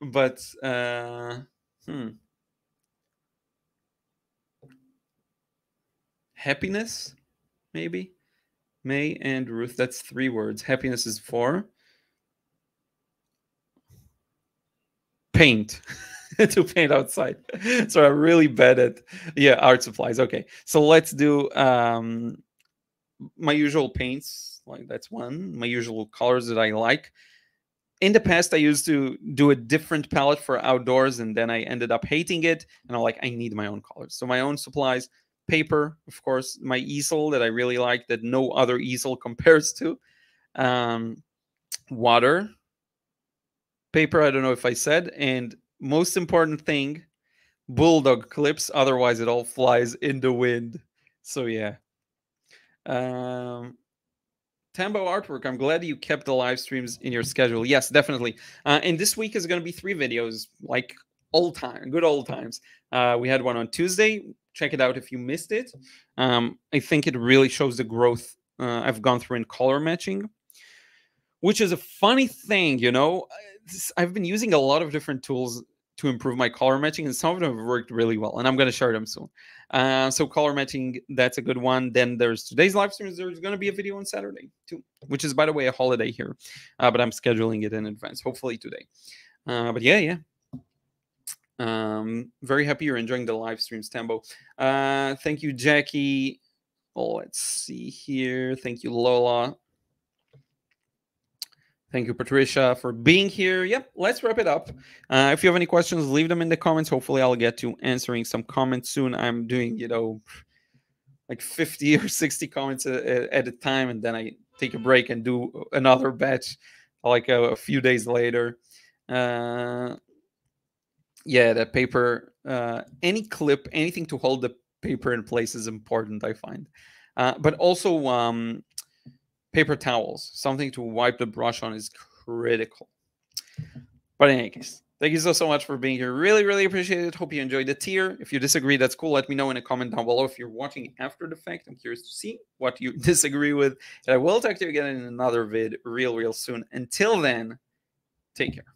but uh, hmm. happiness, maybe. May and Ruth. That's three words. Happiness is four. Paint. (laughs) (laughs) to paint outside. so I'm really bad at yeah art supplies. Okay, so let's do um my usual paints. Like that's one. My usual colors that I like. In the past, I used to do a different palette for outdoors, and then I ended up hating it. And I'm like, I need my own colors. So my own supplies, paper, of course, my easel that I really like that no other easel (laughs) compares to. Um, water, paper. I don't know if I said, and most important thing bulldog clips otherwise it all flies in the wind so yeah um Tambo artwork. I'm glad you kept the live streams in your schedule. Yes, definitely. Uh, and this week is going to be three videos, like old time, good old times. Uh, we had one on Tuesday. Check it out if you missed it. Um, I think it really shows the growth uh, I've gone through in color matching, which is a funny thing, you know. I've been using a lot of different tools to improve my color matching, and some of them have worked really well. And I'm going to share them soon. Uh, so color matching, that's a good one. Then there's today's live streams. There's going to be a video on Saturday too, which is by the way a holiday here, uh, but I'm scheduling it in advance. Hopefully today. Uh, but yeah, yeah. Um, very happy you're enjoying the live streams, Tambo. Uh, thank you, Jackie. Oh, let's see here. Thank you, Lola. Thank you, Patricia, for being here. Yep, let's wrap it up. Uh, if you have any questions, leave them in the comments. Hopefully, I'll get to answering some comments soon. I'm doing, you know, like 50 or 60 comments a, at a time, and then I take a break and do another batch like a, a few days later. Uh, yeah, the paper, uh, any clip, anything to hold the paper in place is important, I find. Uh, but also, um, paper towels, something to wipe the brush on is critical. But in any case, Thank you so, so much for being here. Really, really appreciate it. Hope you enjoyed the tier. If you disagree, that's cool. Let me know in a comment down below. If you're watching after the fact, I'm curious to see what you (laughs) disagree with. And I will talk to you again in another vid real, real soon. Until then, take care.